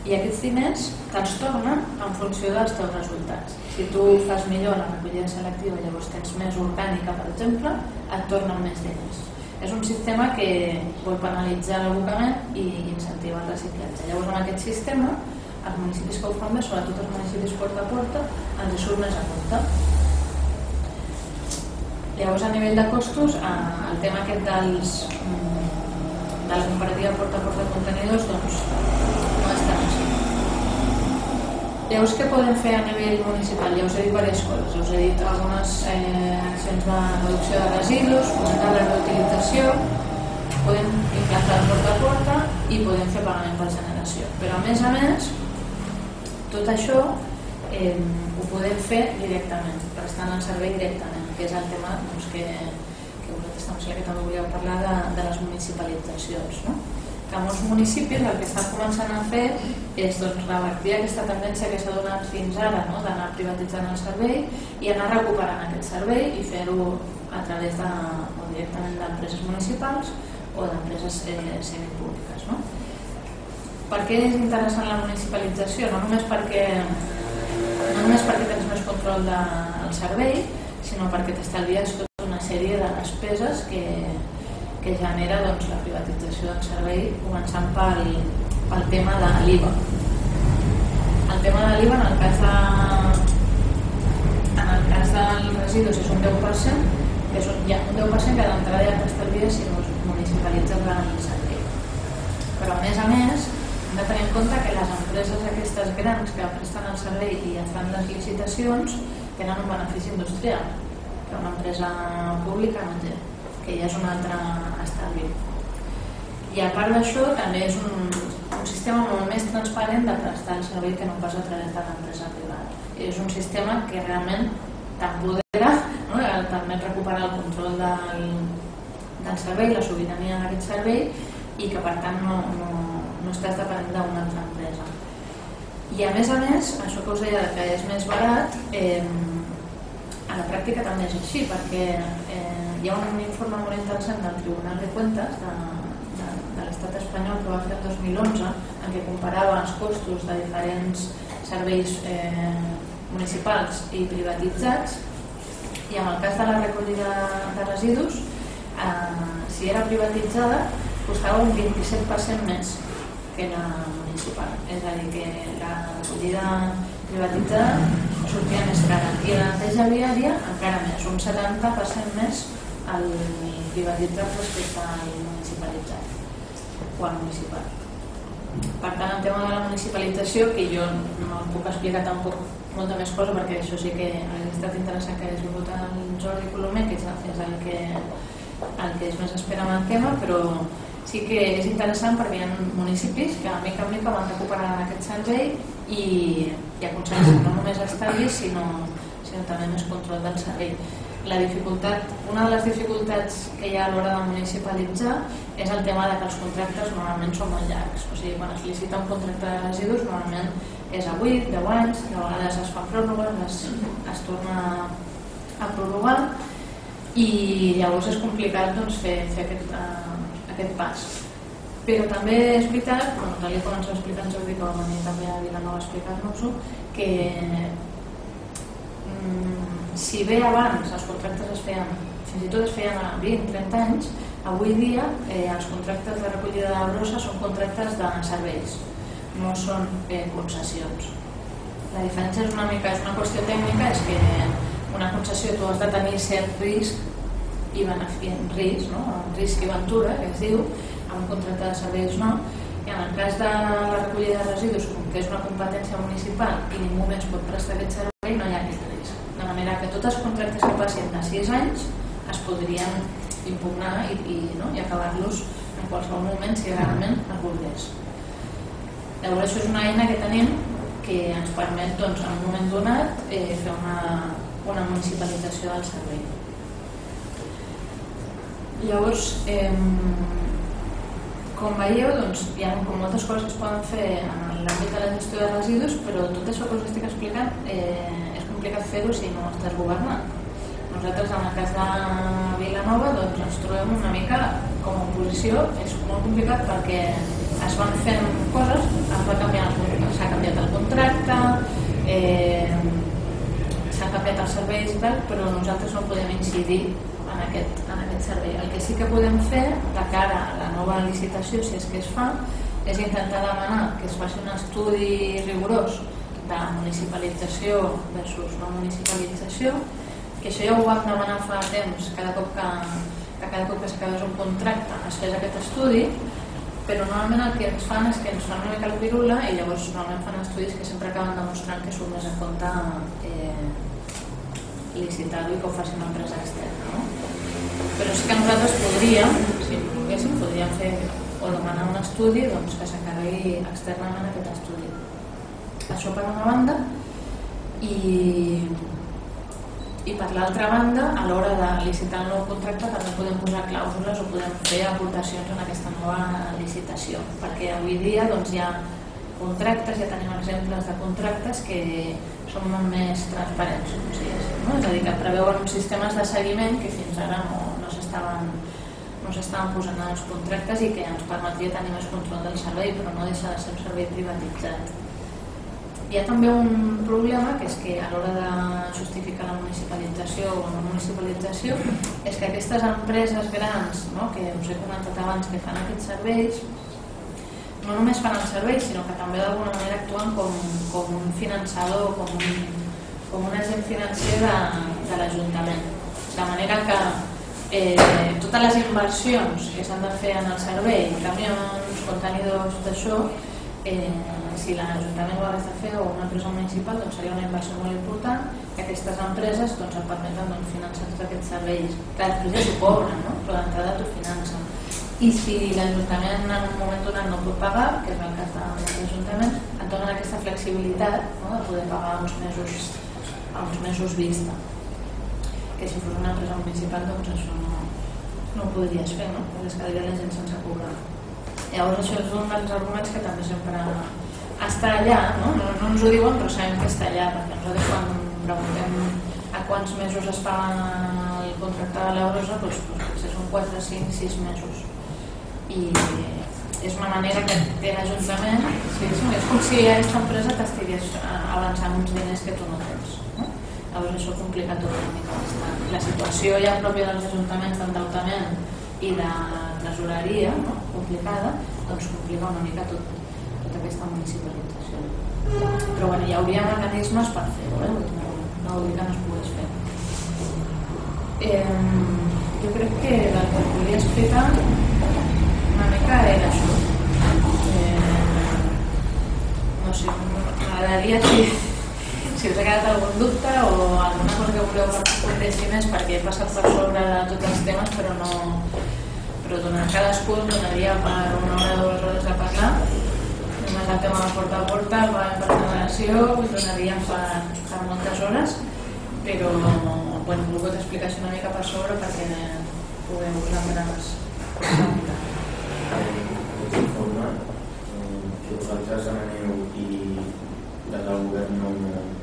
i aquests diners te'ls tornen en funció dels teus resultats. Si tu fas millor la recollida selectiva i llavors tens més orgànica, per exemple, et tornen més diners. És un sistema que vol penalitzar l'abocament i incentivar el reciclatge. Llavors, amb aquest sistema, els municipis que ho fan bé, sobretot els municipis porta a porta, ens surt més a compte. Llavors, a nivell de costos, eh, el tema aquest dels, mm, de la comparativa porta a porta de contenidors doncs, no és tan així. Llavors, què podem fer a nivell municipal? Ja us he dit diverses coses. Us he dit algunes eh, accions de reducció de residus, fomentar la reutilització, podem implantar el porta a porta i podem fer pagament per generació. Però a més a més, tot això eh, ho podem fer directament, prestant el servei directament, que és el tema doncs, que, que vosaltres també, que també volíeu parlar de, de les municipalitzacions. No? Que molts municipis el que estan començant a fer és doncs, revertir aquesta tendència que s'ha donat fins ara no? d'anar privatitzant el servei i anar recuperant aquest servei i fer-ho a través de, o directament d'empreses municipals o d'empreses eh, semipúbliques. No? Per què és interessant la municipalització? No només perquè, no només perquè tens més control del servei, sinó perquè t'estalvies tota una sèrie de despeses que, que genera doncs, la privatització del servei, començant pel, pel tema de l'IVA. El tema de l'IVA, en el cas de, en el cas dels residus, és un 10%, que és un, ja, un 10% que d'entrada ja t'estalvia si no municipalitzes el servei. Però a més a més, hem de tenir en compte que les empreses aquestes grans que presten el servei i ja fan les licitacions tenen un benefici industrial que una empresa pública no té que ja és un altre estalvi. I a part d'això també és un, un sistema molt més transparent de prestar el servei que no pas a través de l'empresa privada. És un sistema que realment t'empodera, no? et permet recuperar el control del, del servei, la sobirania d'aquest servei i que per tant no, no, no estàs depenent d'una altra empresa. I a més a més, això que us deia que és més barat, eh, a la pràctica també és així, perquè eh, hi ha un informe molt interessant del Tribunal de Cuentas de, de, de l'estat espanyol que va fer el 2011 en què comparava els costos de diferents serveis eh, municipals i privatitzats i en el cas de la recollida de residus eh, si era privatitzada costava un 27% més que la municipal. És a dir que la recollida privatitzada sortia més cara. I la neteja viària encara més, un 70% més el privatitzat respecte al municipalitzat o al municipal. Per tant, el tema de la municipalització, que jo no puc explicar tampoc molta més cosa perquè això sí que ha estat interessant que hagués vingut el Jordi Colomer, que és el que, el que és més espera en el tema, però sí que és interessant perquè hi ha municipis que a mica en mica van recuperar aquest servei i, i aconsegueixen no només estalvi sinó, sinó també més control del servei la dificultat, una de les dificultats que hi ha a l'hora de municipalitzar és el tema de que els contractes normalment són molt llargs. O sigui, quan es licita un contracte de residus normalment és a 8, 10 anys, de vegades es fa pròrrogues, es, es torna a prorrogar i llavors és complicat doncs, fer, fer aquest, uh, aquest pas. Però també és veritat, bueno, tal com ens ho explica en Jordi, que també a Vilanova explicar-nos-ho, que mm, si bé abans els contractes es feien, fins i tot es feien a 20-30 anys, avui dia eh, els contractes de recollida de brossa són contractes de serveis, no són eh, concessions. La diferència és una mica, és una qüestió tècnica, és que una concessió tu has de tenir cert risc i benefici, risc, no? risc i ventura, que es diu, en un contracte de serveis no, i en el cas de la recollida de residus, com que és una competència municipal i ningú més pot prestar aquest servei, no hi ha aquest manera que tots els contractes que passin de 6 anys es podrien impugnar i, i, no? i acabar-los en qualsevol moment si realment es volgués. Llavors això és una eina que tenim que ens permet doncs, en un moment donat eh, fer una, una municipalització del servei. Llavors, eh, com veieu, doncs, hi ha com moltes coses que es poden fer en l'àmbit de la gestió de residus, però tot això que us estic explicant eh, complicat fer-ho si no estàs governant. Nosaltres, en el cas de Vilanova, doncs, ens trobem una mica com a oposició. És molt complicat perquè es van fent coses, es va canviar, s'ha canviat el contracte, eh, s'han canviat els serveis i tal, però nosaltres no podem incidir en aquest, en aquest servei. El que sí que podem fer de cara a la nova licitació, si és que es fa, és intentar demanar que es faci un estudi rigorós de municipalització versus no municipalització, que això ja ho vam demanar fa temps, cada cop que, que cada cop que s'acabés un contracte es fes aquest estudi, però normalment el que ens fan és que ens fan una mica i llavors normalment fan estudis que sempre acaben demostrant que surt més a compte eh, licitar-ho i que ho faci una empresa externa. No? Però sí que nosaltres podríem, si volguéssim, podríem fer o demanar un estudi doncs, que s'acarregui externament aquest estudi. Això per una banda i i per l'altra banda, a l'hora de licitar el nou contracte també podem posar clàusules o podem fer aportacions en aquesta nova licitació, perquè avui dia doncs, hi ha contractes, ja tenim exemples de contractes que són molt més transparents, o sigui, no? és a dir, que preveuen uns sistemes de seguiment que fins ara no, no s'estaven no s'estaven posant en els contractes i que ens permetria tenir més control del servei, però no deixa de ser un servei privatitzat. Hi ha també un problema, que és que a l'hora de justificar la municipalització o la municipalització, és que aquestes empreses grans, no, que us he comentat abans, que fan aquests serveis, no només fan els serveis, sinó que també d'alguna manera actuen com, com un finançador, com un, com un agent financer de, de l'Ajuntament. De manera que eh, totes les inversions que s'han de fer en el servei, camions, contenidors, d'això, eh, si l'Ajuntament ho hagués de fer o una empresa municipal doncs seria una inversió molt important que aquestes empreses doncs, et permeten doncs, finançar tots aquests serveis que després ja s'ho cobren, no? però d'entrada t'ho financen i si l'Ajuntament en un moment donat no pot pagar, que és el cas de l'Ajuntament, et donen aquesta flexibilitat no? de poder pagar uns mesos, uns mesos vista que si fos una empresa municipal doncs això no, no ho podries fer, no? perquè es quedaria la gent sense cobrar Llavors això és un dels arguments que també sempre està allà, no? no? No ens ho diuen però sabem que està allà, perquè nosaltres quan preguntem a quants mesos es paga el contracte de l'Eurosa, doncs, doncs són 4, 5, 6 mesos. I és una manera que té l'Ajuntament, sí, és com si aquesta empresa t'estigués avançant uns diners que tu no tens. No? Llavors això complica tot una mica. La situació ja pròpia dels ajuntaments d'endeutament i de tresoreria no? complicada, doncs complica una mica tot, tota aquesta municipalització. Però bueno, hi hauria mecanismes per fer-ho, eh? no, no vol dir que no es pogués fer. Eh, jo crec que el que volia explicar una mica era això. Eh, no sé, m'agradaria si, si us ha quedat algun dubte o alguna cosa que voleu que més perquè he passat per sobre de tots els temes però no, però donar cadascú donaria per una hora o dues hores a parlar. Només el tema de porta a porta el pagament per ens donaria per, per moltes hores però bueno, he volgut explicar una mica per sobre perquè pugueu vosaltres eh, que vosaltres demaneu i des del govern no, no,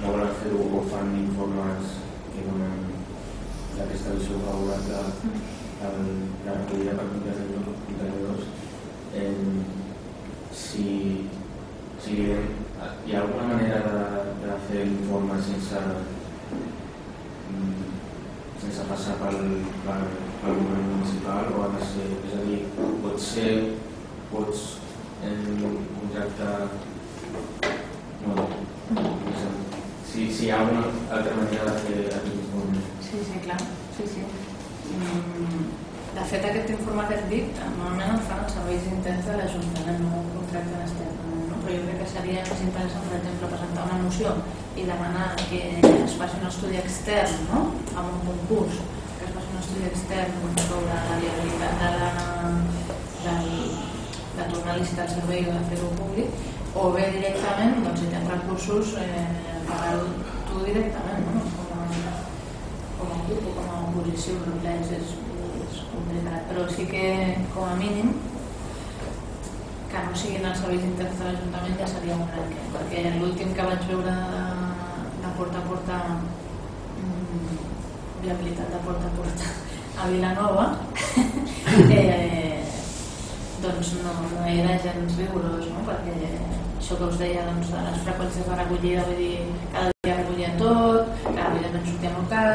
no volen fer-ho o fan informes que donen d'aquesta visió favorable el, la recollida per contenidors eh, si, si hi ha alguna manera de, de fer l'informe sense mm, sense passar pel, pel, pel govern municipal o ha de ser, és a dir, pot ser pots en un contracte no, si, si hi ha una altra manera de fer aquest Sí, sí, clar, sí, sí Mm, de fet, aquest informe que et dic, normalment el fan els serveis interns de l'Ajuntament, no un contracte externament, no? però jo crec que seria més interessant, per exemple, presentar una moció i demanar que es faci un estudi extern, no? amb un concurs, que es faci un estudi extern sobre la viabilitat de, la, de, de tornar a licitar el servei o de fer-ho públic, o bé directament, doncs, si tens recursos, eh, pagar-ho tu directament, no? com a grup o com a oposició, però és, és complicat. Però sí que, com a mínim, que no siguin els serveis interns de l'Ajuntament ja seria un gran què, perquè l'últim que vaig veure de, de porta a porta mm, viabilitat de porta a porta a Vilanova <laughs> eh, doncs no, no era gens rigorós no? perquè això que us deia doncs, de les freqüències de recollida vull dir, cada dia recollien tot cada dia ens sortia molt car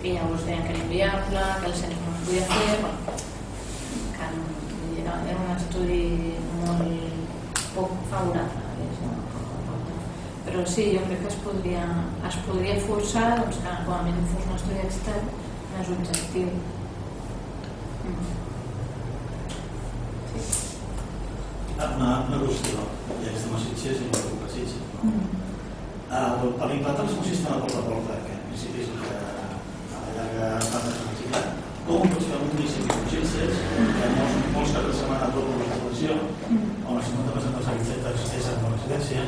i llavors deien que era inviable que el centre no es podia fer bueno, que no, era, era un estudi molt poc favorable però sí, jo crec que es podria, es podria forçar doncs, que com a mínim fos un estudi extern més objectiu Mm. Ah, Una, una qüestió, ja que estem a Sitges i no puc a Sitges. No? Mm. El, per implantar seu sistema porta a porta, que en principi és el que a la llarga està més necessitat, com fer un municipi Sitges, que molts, molts caps de setmana doble la població, on el 50% dels habitants és en una residència,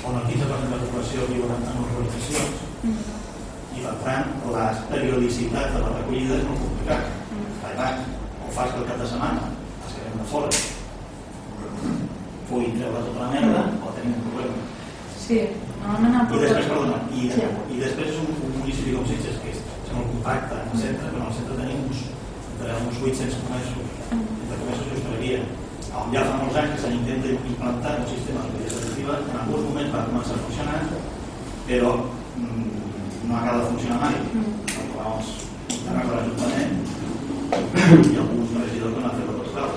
on el 15% de la població viu en, urbanitzacions, i per tant la periodicitat de la recollida és molt complicat. Además, o fas el cap de setmana es quedem de fora, pugui treure tota la merda, o tenim un problema. Sí, normalment a I després, perdona, i, Sí. i després és un, un municipi com Sitges, que és, és molt compacte en el centre, però al centre tenim uns, entre uns 800 comerços, entre comerços i hostaleria, on ja fa molts anys que s'intenta implantar un sistema de propietat additiva, en alguns moments va començar a funcionar, però mm, no acaba de funcionar mai, perquè llavors internes de l'Ajuntament i alguns regidors que no han fet la postal.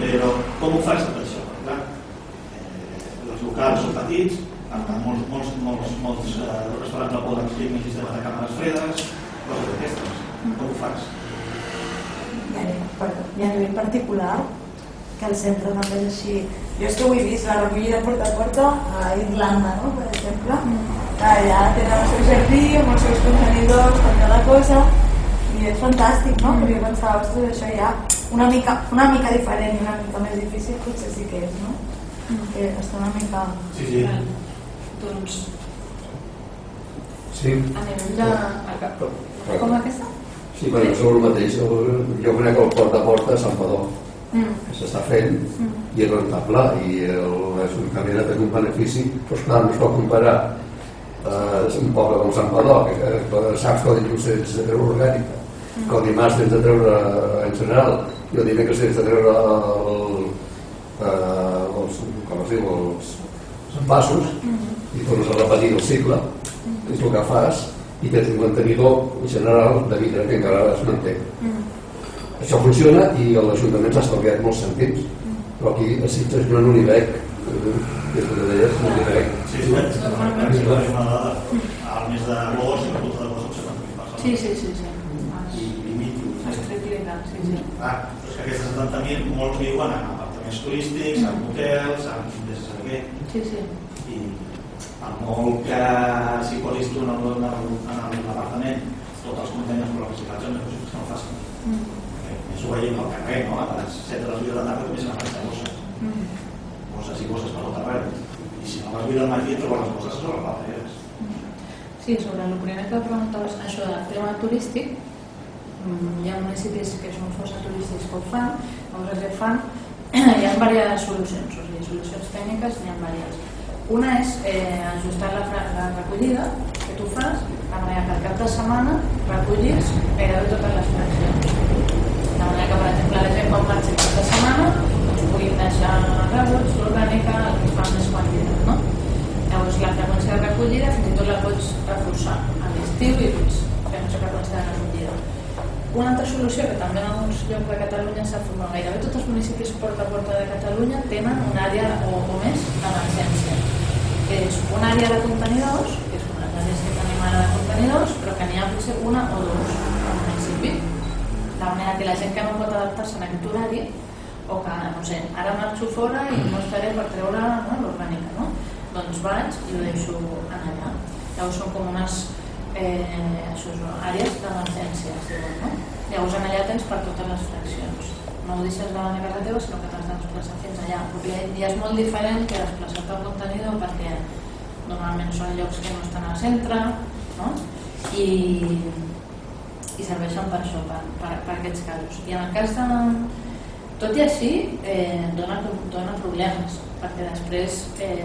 Però com ho fas tot això? Perquè, clar, eh, els locals són petits, per tant, molts, molts, molts, molts eh, restaurants no poden fer un sistema de càmeres fredes, coses d'aquestes. Com ho fas? I a nivell particular, que el centre també és així. Jo és que ho he vist, la recollida porta a porta a Irlanda, no? per exemple. Allà tenen el seu jardí amb els seus contenidors per cada cosa i és fantàstic, no? Perquè jo pensava, ostres, això ja una mica, una mica diferent i una mica més difícil potser sí que és, no? Que està una mica... Sí, sí. Doncs Sí, a nivell de... Com aquesta? sí bueno, sobre el mateix. Jo crec que el porta a porta Sant Padó Mm. que s'està fent i és rentable i l'Ajuntament ha fet un benefici, però esclar, no es pot comparar eh, un poble com Sant Padó, que, que saps que el dilluns ets de treure orgànica, que el dimarts tens de treure en general, i el dimecres tens de treure el, eh, els, com es diu, els, els envasos, i tornes a repetir el cicle, és el que fas, i tens un mantenidor general de vidre que encara es manté. Això funciona i l'Ajuntament s'ha estalviat molts cèntims, però aquí a Sitges no n'hi veig, eh, és el que deies, no n'hi veig. Sí, sí, dada, al mes d'agost, la ruta d'agost són 70.000 persones. Sí, sí, sí. sí. I, triplica, sí, sí. Ah, és que aquestes 70.000 molts viuen en apartaments turístics, en hotels, en de què, Sí, sí. i per molt que si posis tu en el- en el- en l'apartament tots els contenidors per la reciclatge, no és que no facin. Mm. Perquè Més ho veiem al carrer, no? A les 7 de les 8 de la tarda comencen a aparèixer bosses, Mm. bosses i bosses per tot arreu. I si no les 8 del matí trobes les bosses sobre les plateres. Sí, sobre el primer que preguntaves, això del tema turístic, mm, hi ha municipis que són força turístics que ho fan, altres que fan, <coughs> hi ha diverses solucions, o sigui, solucions tècniques n'hi ha diverses. Una és eh, ajustar la, la recollida que tu fas, de manera que al cap de setmana recollis gairebé totes les fraccions. De manera que, per exemple, la gent quan marxa cap de setmana doncs puguin deixar rebots, l'orgànica, el que fa més quantitat, no? Llavors la freqüència de recollida fins i tot la pots reforçar a l'estiu i pots fer més freqüència de recollida. Una altra solució que també en alguns llocs de Catalunya s'ha format, gairebé tots els municipis porta a porta de Catalunya tenen una àrea o, o més d'emergència. És una àrea de contenidors, que és una de que tenim ara de contenidors, però que n'hi ha potser una o dos al municipi. De manera que la gent que no pot adaptar-se en aquest horari, o que, no sé, ara marxo fora i no estaré per treure no, l'orgànica, no? Doncs vaig i ho deixo en allà. Llavors són com unes eh, això àrees d'emergència, es diuen, no? Llavors allà tens per totes les fraccions. No ho deixes davant de casa teva, sinó que t'has de desplaçar fins allà. Perquè ja és molt diferent que desplaçar-te al contenidor perquè normalment són llocs que no estan al centre, no? I, i serveixen per això, per, per, per aquests casos. I en el cas de Tot i així, eh, dona, dona problemes, perquè després, eh,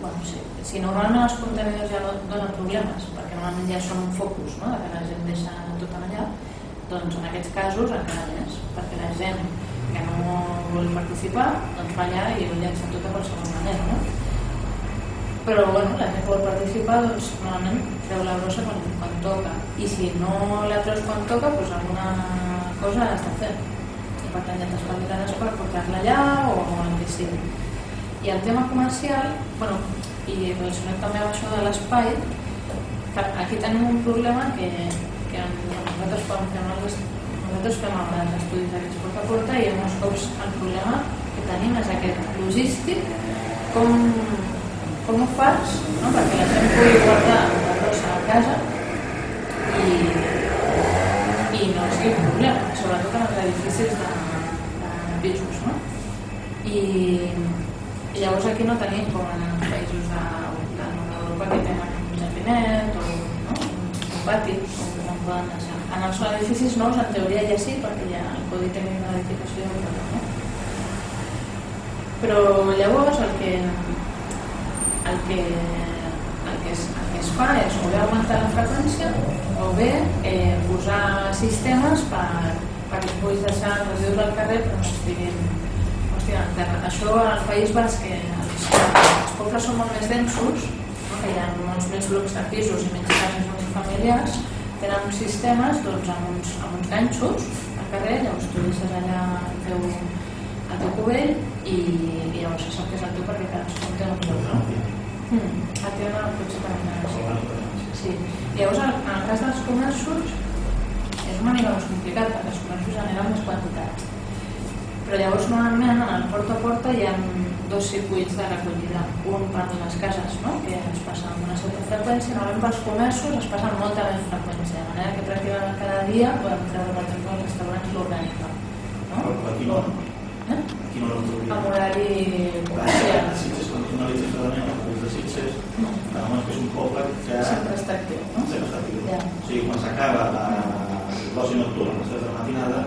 bueno, si, si normalment els contenidors ja no donen problemes, perquè normalment ja són un focus, no? que la gent deixa tot allà, doncs en aquests casos encara més, perquè la gent que no vol participar doncs va allà i ho llença tot a qualsevol manera. No? Però bueno, la gent que vol participar doncs normalment treu la brossa quan, quan toca i si no la treus quan toca doncs alguna cosa està fent i per tant ja t'espavilaràs per portar-la allà o el que sigui. I el tema comercial, bueno, i relacionat també amb això de l'espai, aquí tenim un problema que, que nosaltres quan fem els, nosaltres fem els estudis d'aquests porta a porta i molts cops el problema que tenim és aquest logístic, com, com ho fas no? perquè la gent pugui guardar la brossa a casa i, i no sigui un problema, sobretot en els edificis de, de pisos. No? I, i llavors aquí no tenim com en països de, de Nord Europa que tenen un jardinet o no? un pati on, poden deixar. En els edificis nous en teoria ja sí perquè ja el codi tècnic de l'edificació no? però llavors el que el que, el que, es, el que es fa és o bé augmentar la freqüència o bé eh, posar sistemes per, perquè puguis deixar residus al carrer però no estiguin, terra. Això al País Basc, que els, els pobles són molt més densos, no? que hi ha molts més blocs de pisos i menys cases unifamiliars, tenen uns sistemes doncs, amb, uns, amb uns ganxos al carrer, llavors tu deixes allà el teu, el teu cubell i, i llavors se sap que és el teu perquè cadascú té un lloc. No? Mm. El teu no potser també. Sí. Llavors, en, en el cas dels comerços, és una mica més complicat perquè els comerços generen més quantitat. Però llavors normalment en el porta a porta hi ha dos circuits de recollida. Un per les cases, no? que es passa amb una certa freqüència, normalment pels comerços es passa amb molta més freqüència, de manera que pràcticament cada dia podem treure per exemple els restaurants l'orgànica. No? Aquí no. Eh? Aquí no l'autoria. Amb horari A comercial. Sitges, quan finalitzes clarament el país de Sitges, No. además que és un poble que Sempre està actiu, no? sempre està actiu. Ja. O sigui, quan s'acaba la l'oci nocturn, a les 3 de la matinada,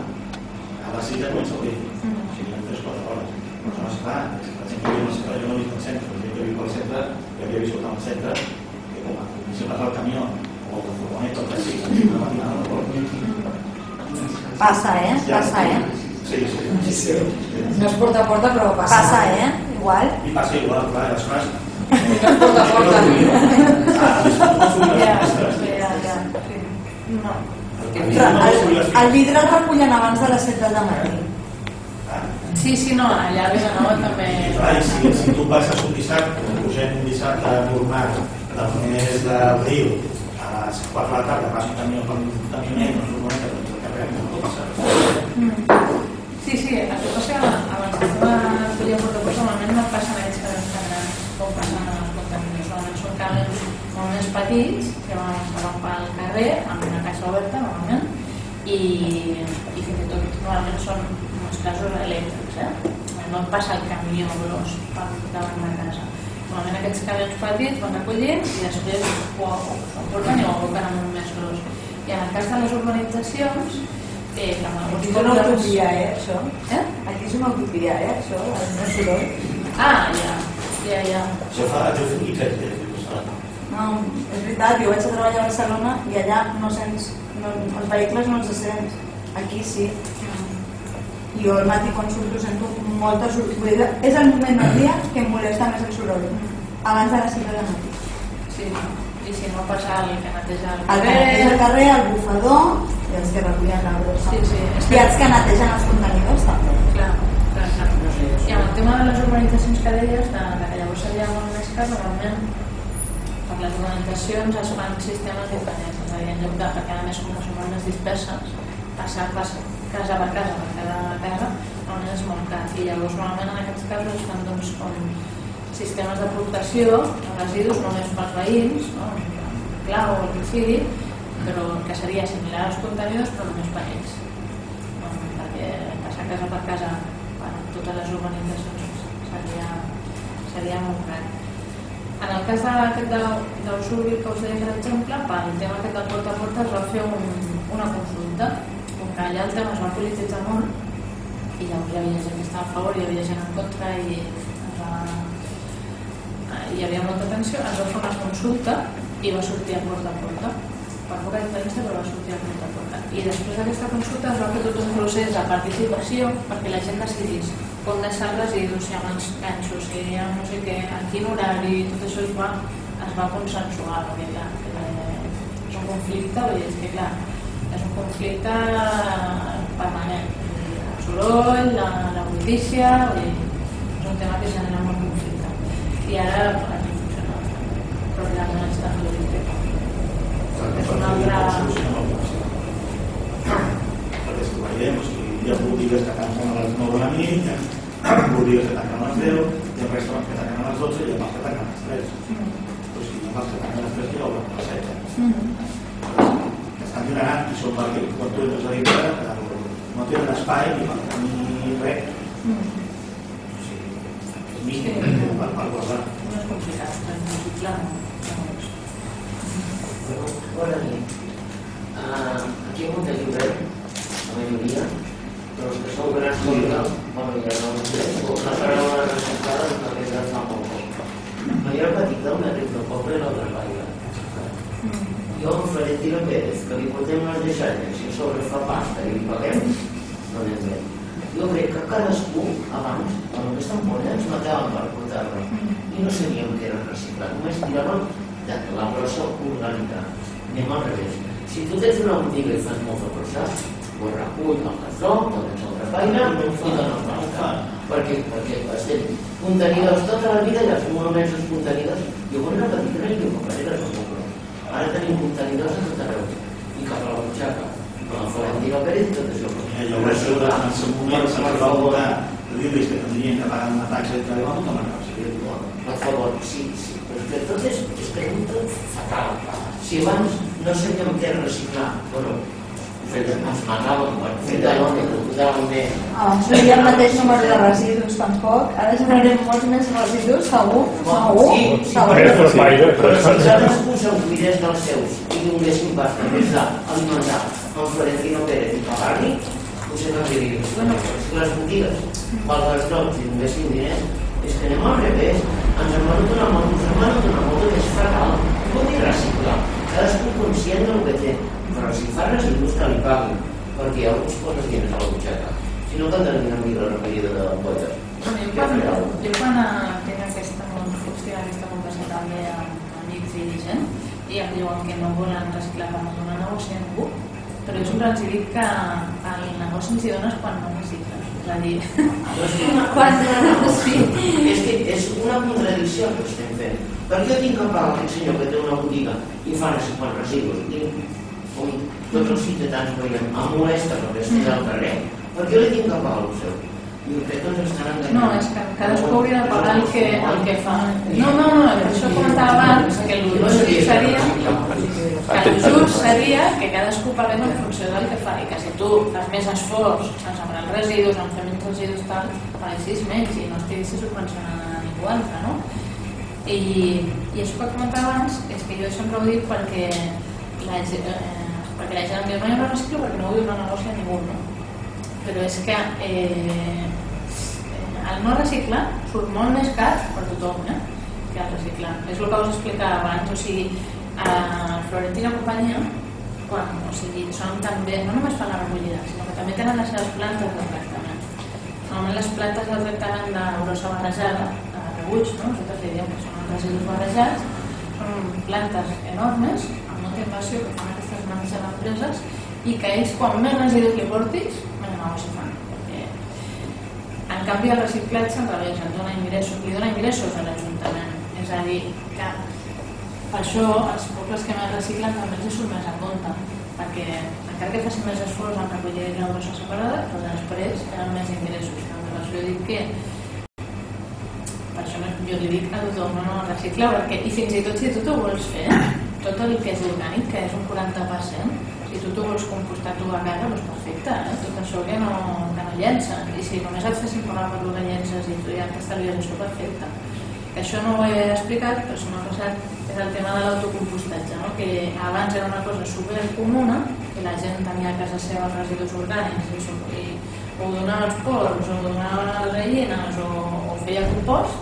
a les 6 ja comença el dia. Mm. O sigui, en 3-4 hores. Però no es fa. Per exemple, jo no, sé, jo no he vist el centre, jo que vic al centre, jo havia viscut al centre, que com a passa el camió o el furgonet o el que sigui, a les 5 de la matinada no pot. Passa, eh? Passa, eh? Sí, sí. sí. No es porta a porta, però passa. Passa, eh? Igual. I passa igual, clar, les coses... Porta a porta. Ah, coses no Ja, són ja, ja. Sí. No. El, el vidre el recullen abans de les 7 del matí. Sí, sí, no, allà a Vilanova també... Clar, si, si tu passes un dissabte, pugem un dissabte normal del mes d'abril a les 4 de la tarda, passa un camió per un camioner, no és un moment que doncs el carrer no pot passar. Mm. Sí, sí, el que passa que el sistema de collir porta cosa normalment no passen aquests camions tan grans com passen en els contenidors. Normalment són camions més petits que van, que van pel carrer amb una caixa oberta normalment i, i fins i tot normalment són molts casos elèctrics, eh? No passa el camió gros per davant de casa. Normalment aquests camions petits van recollint i després ho, ho, porten i ho aboquen en un més gros. I en el cas de les urbanitzacions, eh, que en alguns Aquí és una utopia, eh, això. Eh? Aquí és una utopia, eh, això, el. Ah, ja, ja, ja. Això fa jo fui i crec que No, és veritat, jo vaig a treballar a Barcelona i allà no sents, no, els vehicles no els sents. Aquí sí. I jo al matí quan surto sento molta dir, és el moment del dia que em molesta més el soroll. Abans de les 5 del matí. Sí, i si no passa el que neteja el El que neteja el carrer, el bufador i els que recullen la brossa. Sí, sí, I els que netegen els contenidors també. Clar, clar, clar. I amb el tema de les urbanitzacions que deies, de, de que llavors seria molt més car, normalment per les urbanitzacions es fan sistemes diferents, és a dir, en lloc de, perquè a més com molt més disperses, passar, casa per casa per cada casa, normalment és molt car. I llavors normalment en aquests casos es fan doncs, com sistemes d'aportació de residus només pels veïns, no? clau o el que sigui, però que seria similar als contenidors però només per ells. No? Perquè passar casa per casa per totes les urbanitzacions seria, seria molt car. En el cas d'aquest de, del Surbi que us deia, per exemple, pel tema aquest del porta a porta es va fer un, una consulta, com que allà el tema es va polititzar molt i llavors hi havia gent que estava a favor, hi havia gent en contra i va... hi havia molta tensió, es va fer una consulta i va sortir a porta a porta. Per poca diferència però va sortir a porta a porta. I després d'aquesta consulta es va fer tot un procés de participació perquè la gent decidís on deixar els residus, si amb els ganxos, si amb no sé què, en quin horari, tot això es va, es va consensuar perquè clar, eh, és un conflicte, vull dir, és que clar, és un conflicte permanent. El soroll, la, la brutícia, vull dir, és un tema que genera molt conflicte. I ara aquí funciona però està tot el tema. És una altra... perquè ho veiem, o sigui, hi ha botigues que tanquen a les 9 de la nit, hi ha botigues que tanquen a les 10, hi ha restaurants que tanquen a les 12 i hi ha bars que tanquen a les 3. O sigui, hi ha bars que tanquen a les 3 i hi ha obren a les 7. Que estan generant, i són perquè quan tu entres a dintre no tenen espai ni per tenir res. O sigui, és mínim per, per guardar. No és complicat, és és. Bona nit. Uh, aquí a Montellibert, la majoria, els que sou grans com jo, no ho sé, la paraula reciclada és una que fa molt poc. Li portem unes deixalles i no anem bé. Jo que cadascú, abans, amb aquesta per portar-la. I no sabíem que era reciclat, només tiràvem de la brossa orgànica. Anem al revés. Si tu tens una botiga i fas molta brossa, ho recull al casó, te'l tens al repaire i dones basta. Perquè, perquè estem contenidors tota la vida i els monuments els contenidors. Jo era petita no hi havia papereres al poble. Ara tenim contenidors a tot arreu. I cap a la butxaca. I quan el Florentino Pérez i tot això. Eh, Llavors, en el seu moment, se'ns va votar de dir-los que tindrien que pagar una taxa de treball, no cap. Per favor, sí, sí, però que tot és, és que és tot fatal. Si abans no sabíem què reciclar, bueno, per fer de no havia el mateix número de residus tampoc, ara generarem molts més residus, segur, segur, Sí, sí, segur. però, però si cadascú se'n cuidés dels seus i donéssim pasta més d'alimentar amb Florentino Pérez i pagar-li, potser no diria, bueno, si les botigues, pels restaurants, si donéssim diners, és que anem al revés, ens han venut una moto, ens han venut una moto que és fatal, vol dir reciclar, cadascú conscient del que té, però si fa residus que li paguin, perquè alguns poses diners a la butxaca, si no caldrà una mica la recollida de botes. Bueno, jo quan, jo quan eh, tinc aquesta hòstia, aquesta conversa també amb amics i gent i em diuen que no volen reciclar per no donar negoci a ningú però jo sempre els dit que el negoci ens hi dones quan no necessites és a dir, Però és que <laughs> <laughs> és que és una contradicció que estem fent. Perquè jo tinc que pagar aquest senyor que té una botiga i fa res- fan residus. Tinc, ui, tots els ciutadans veiem, em molesta que estigui al carrer. Per què li tinc pagar el seu? I crec que ens estan enganyant. No, és que cadascú hauria de pagar el que, el que fa. No, no, no, això comentava abans, que el lògic seria que el just seria que cadascú pagués en funció del que fa i que si tu fas més esforç en sembrar els residus, en fer menys residus tal, paguessis menys i no estiguessis subvencionant a ningú altre, no? I, i això que comentava abans és que jo sempre ho dic perquè la, eh, perquè la gent em diu no, jo no reciclo perquè no vull donar negoci a ningú, no? Però és que eh, el no reciclar surt molt més car per tothom, eh? que el reciclar. És el que us explicava abans, o sigui, a Florentina Companyia, quan, o sigui, són també, no només fan la recollida, sinó que també tenen les seves plantes de tractament. Normalment les plantes de tractament de brossa barrejada, de rebuig, no? nosaltres li diem que són residus barrejats, són plantes enormes, amb molta inversió que fan aquestes grans empreses, i que ells, quan més residus li portis, més negoci fan. En canvi, el reciclatge al revés, ens dona ingressos, li dona ingressos a l'Ajuntament. És a dir, que per això els pobles que més reciclen també hi surt més a compte, perquè encara que facin més esforç en recollir la brossa separada, però després tenen més ingressos. En relació dic que per això jo li dic a tothom, no, no, recicla, perquè, i fins i tot si tu t'ho vols fer, tot el que és orgànic, que és un 40%, si tu t'ho vols compostar tu a casa, doncs perfecte, eh? tot això que no, que no llences. I si només et fessin pagar per que llences i tu ja t'estalvies això, perfecte. Que això no ho he explicat, però se m'ha passat, és el tema de l'autocompostatge, no? que abans era una cosa supercomuna, que la gent tenia a casa seva els residus orgànics i, so- i o donava els porcs, o donava les gallines, o, o feia compost,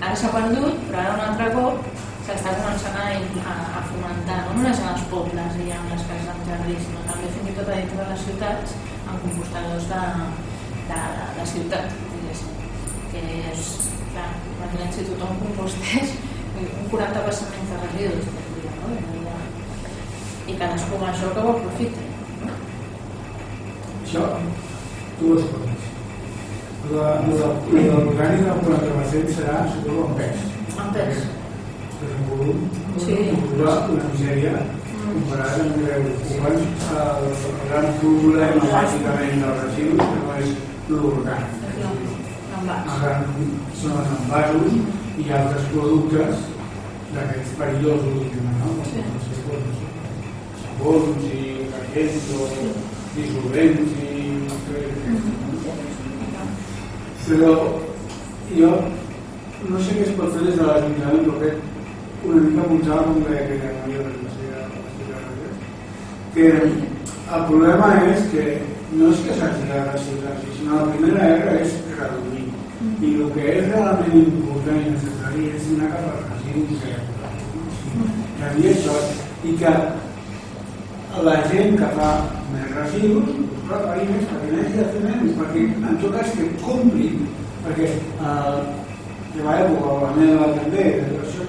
ara s'ha perdut, però ara un altre cop s'està començant a, a, a fomentar, no només en els pobles i en les cases amb jardí, sinó també fins i tot a dintre de les ciutats amb compostadors de, de, de, de ciutat, diguéssim. Que és, clar, imagina't si tothom compostés un 40% menys de residus, que diria, no? I, cadascú amb això que ho aprofita. No? Això, dues coses. La, l'orgànic del 40% serà, suposo, en pes. En pes. Volum, Sí. suposar una misèria comparat amb. Abans, el, gran problema bàsicament dels residus no és l'orgànic. Són els envasos i altres productes d'aquests perillosos, no? Doncs, sabons i detergents o dissolvents i però jo no sé què es pot fer des de l'Ajuntament però crec una mica punxava com deia aquella noia de que el problema és que no és que s'hagi de reciclar sinó la primera R és reduir. I el que és realment important i necessari és anar cap al residu zero reduir això i que la gent que fa més residus doncs clar, pagui més perquè n'hagi de fer menys perquè en tot cas que comprin perquè eh, de la època la meva també això,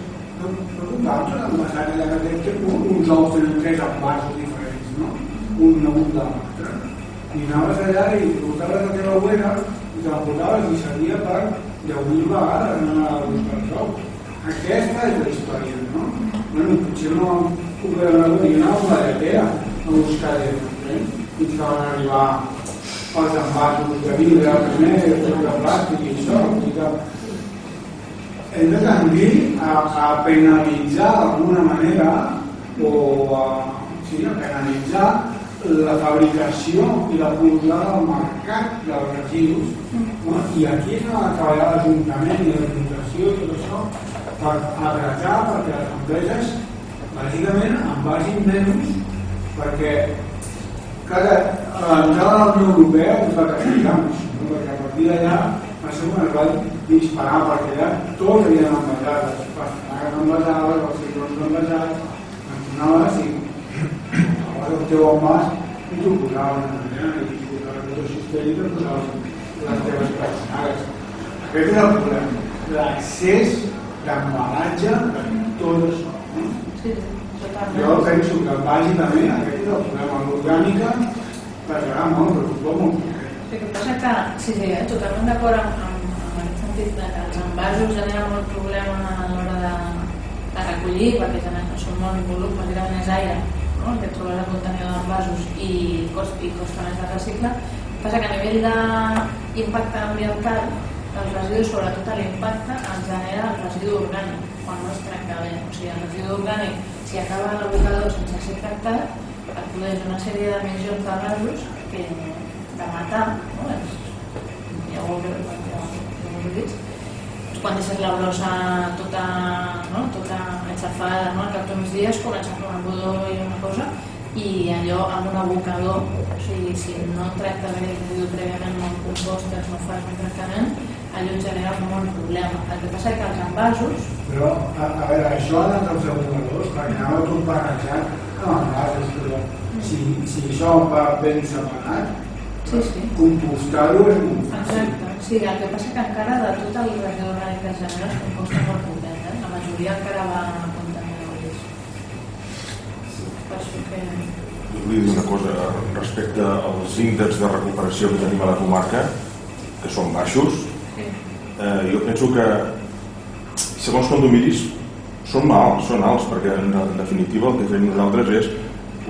compràvem tot envasat allà que té un- uns ous tenen tres envasos diferents no? un un de l'altre i anaves allà i portaves la teva abuela i te la portaves i servia per 10.000 vegades anar a buscar els ous aquesta és la història no? bueno, potser no ho veuen avui anar a una lletera a buscar eh? i que van arribar els envasos de vidre primer, de plàstic i això i que hem de tendir a, a penalitzar d'alguna manera o a, sí, a penalitzar la fabricació i la posada al mercat dels residus no? i aquí és on ha de treballar l'Ajuntament i la i tot això per agratar perquè les empreses bàsicament en vagin menys perquè cada l'entrada a la Unió Europea ens va castigar no? perquè a partir d'allà es va disparar perquè allà tots havien envasat les pastanagues envasades, els cigrons envasats en donaves i agafaves el teu envàs i t'ho posaven allà i t'ho posaven tot el cistell i t'ho posaven les teves pastanagues aquest és el problema l'accés d'embalatge de tot això no? Sí. Jo penso que bàsicament aquest és el problema. L'orgànica pesarà molt, però suposo molt. El que passa que, sí, sí, eh, totalment d'acord amb, amb, amb aquest sentit de que els envasos generen molt problema a l'hora de, de recollir, perquè generen, són molt volum, generen més aire, no? el que trobes al contenidor d'envasos i, cost, i costa més de reciclar. El que passa que a nivell d'impacte ambiental, els residus, sobretot l'impacte, el genera el residu orgànic, quan no es tracta bé. O sigui, el residu orgànic, si acaba a l'abocador sense ser tractat, et produeix una sèrie d'emissions de gasos que de matar, no? Ho heu dit. És quan deixes la brossa tota, no? tota aixafada, no? al cap d'uns dies comença a un budó i una cosa, i allò amb un abocador, o sigui, si no tractes bé el residu prèviament amb compostes, no fas un tractament, allò genera molt problema. El que passa és que els envasos, Però, a, a veure, això ha anat als abocadors, perquè anava tot barrejat amb envasos, però si, si això va ben separat, sí, sí, compostar-ho és fàcil. Exacte. Sí, el que passa que encara de tot el residu orgànic es genera es composta molt poquet, eh? La majoria encara va a contenidors. Per això que... Us volia dir una cosa respecte als índexs de recuperació que tenim a la comarca, que són baixos. Sí. Eh, jo penso que, segons com t'ho miris, són alts, són alts, perquè en, en definitiva el que fem nosaltres és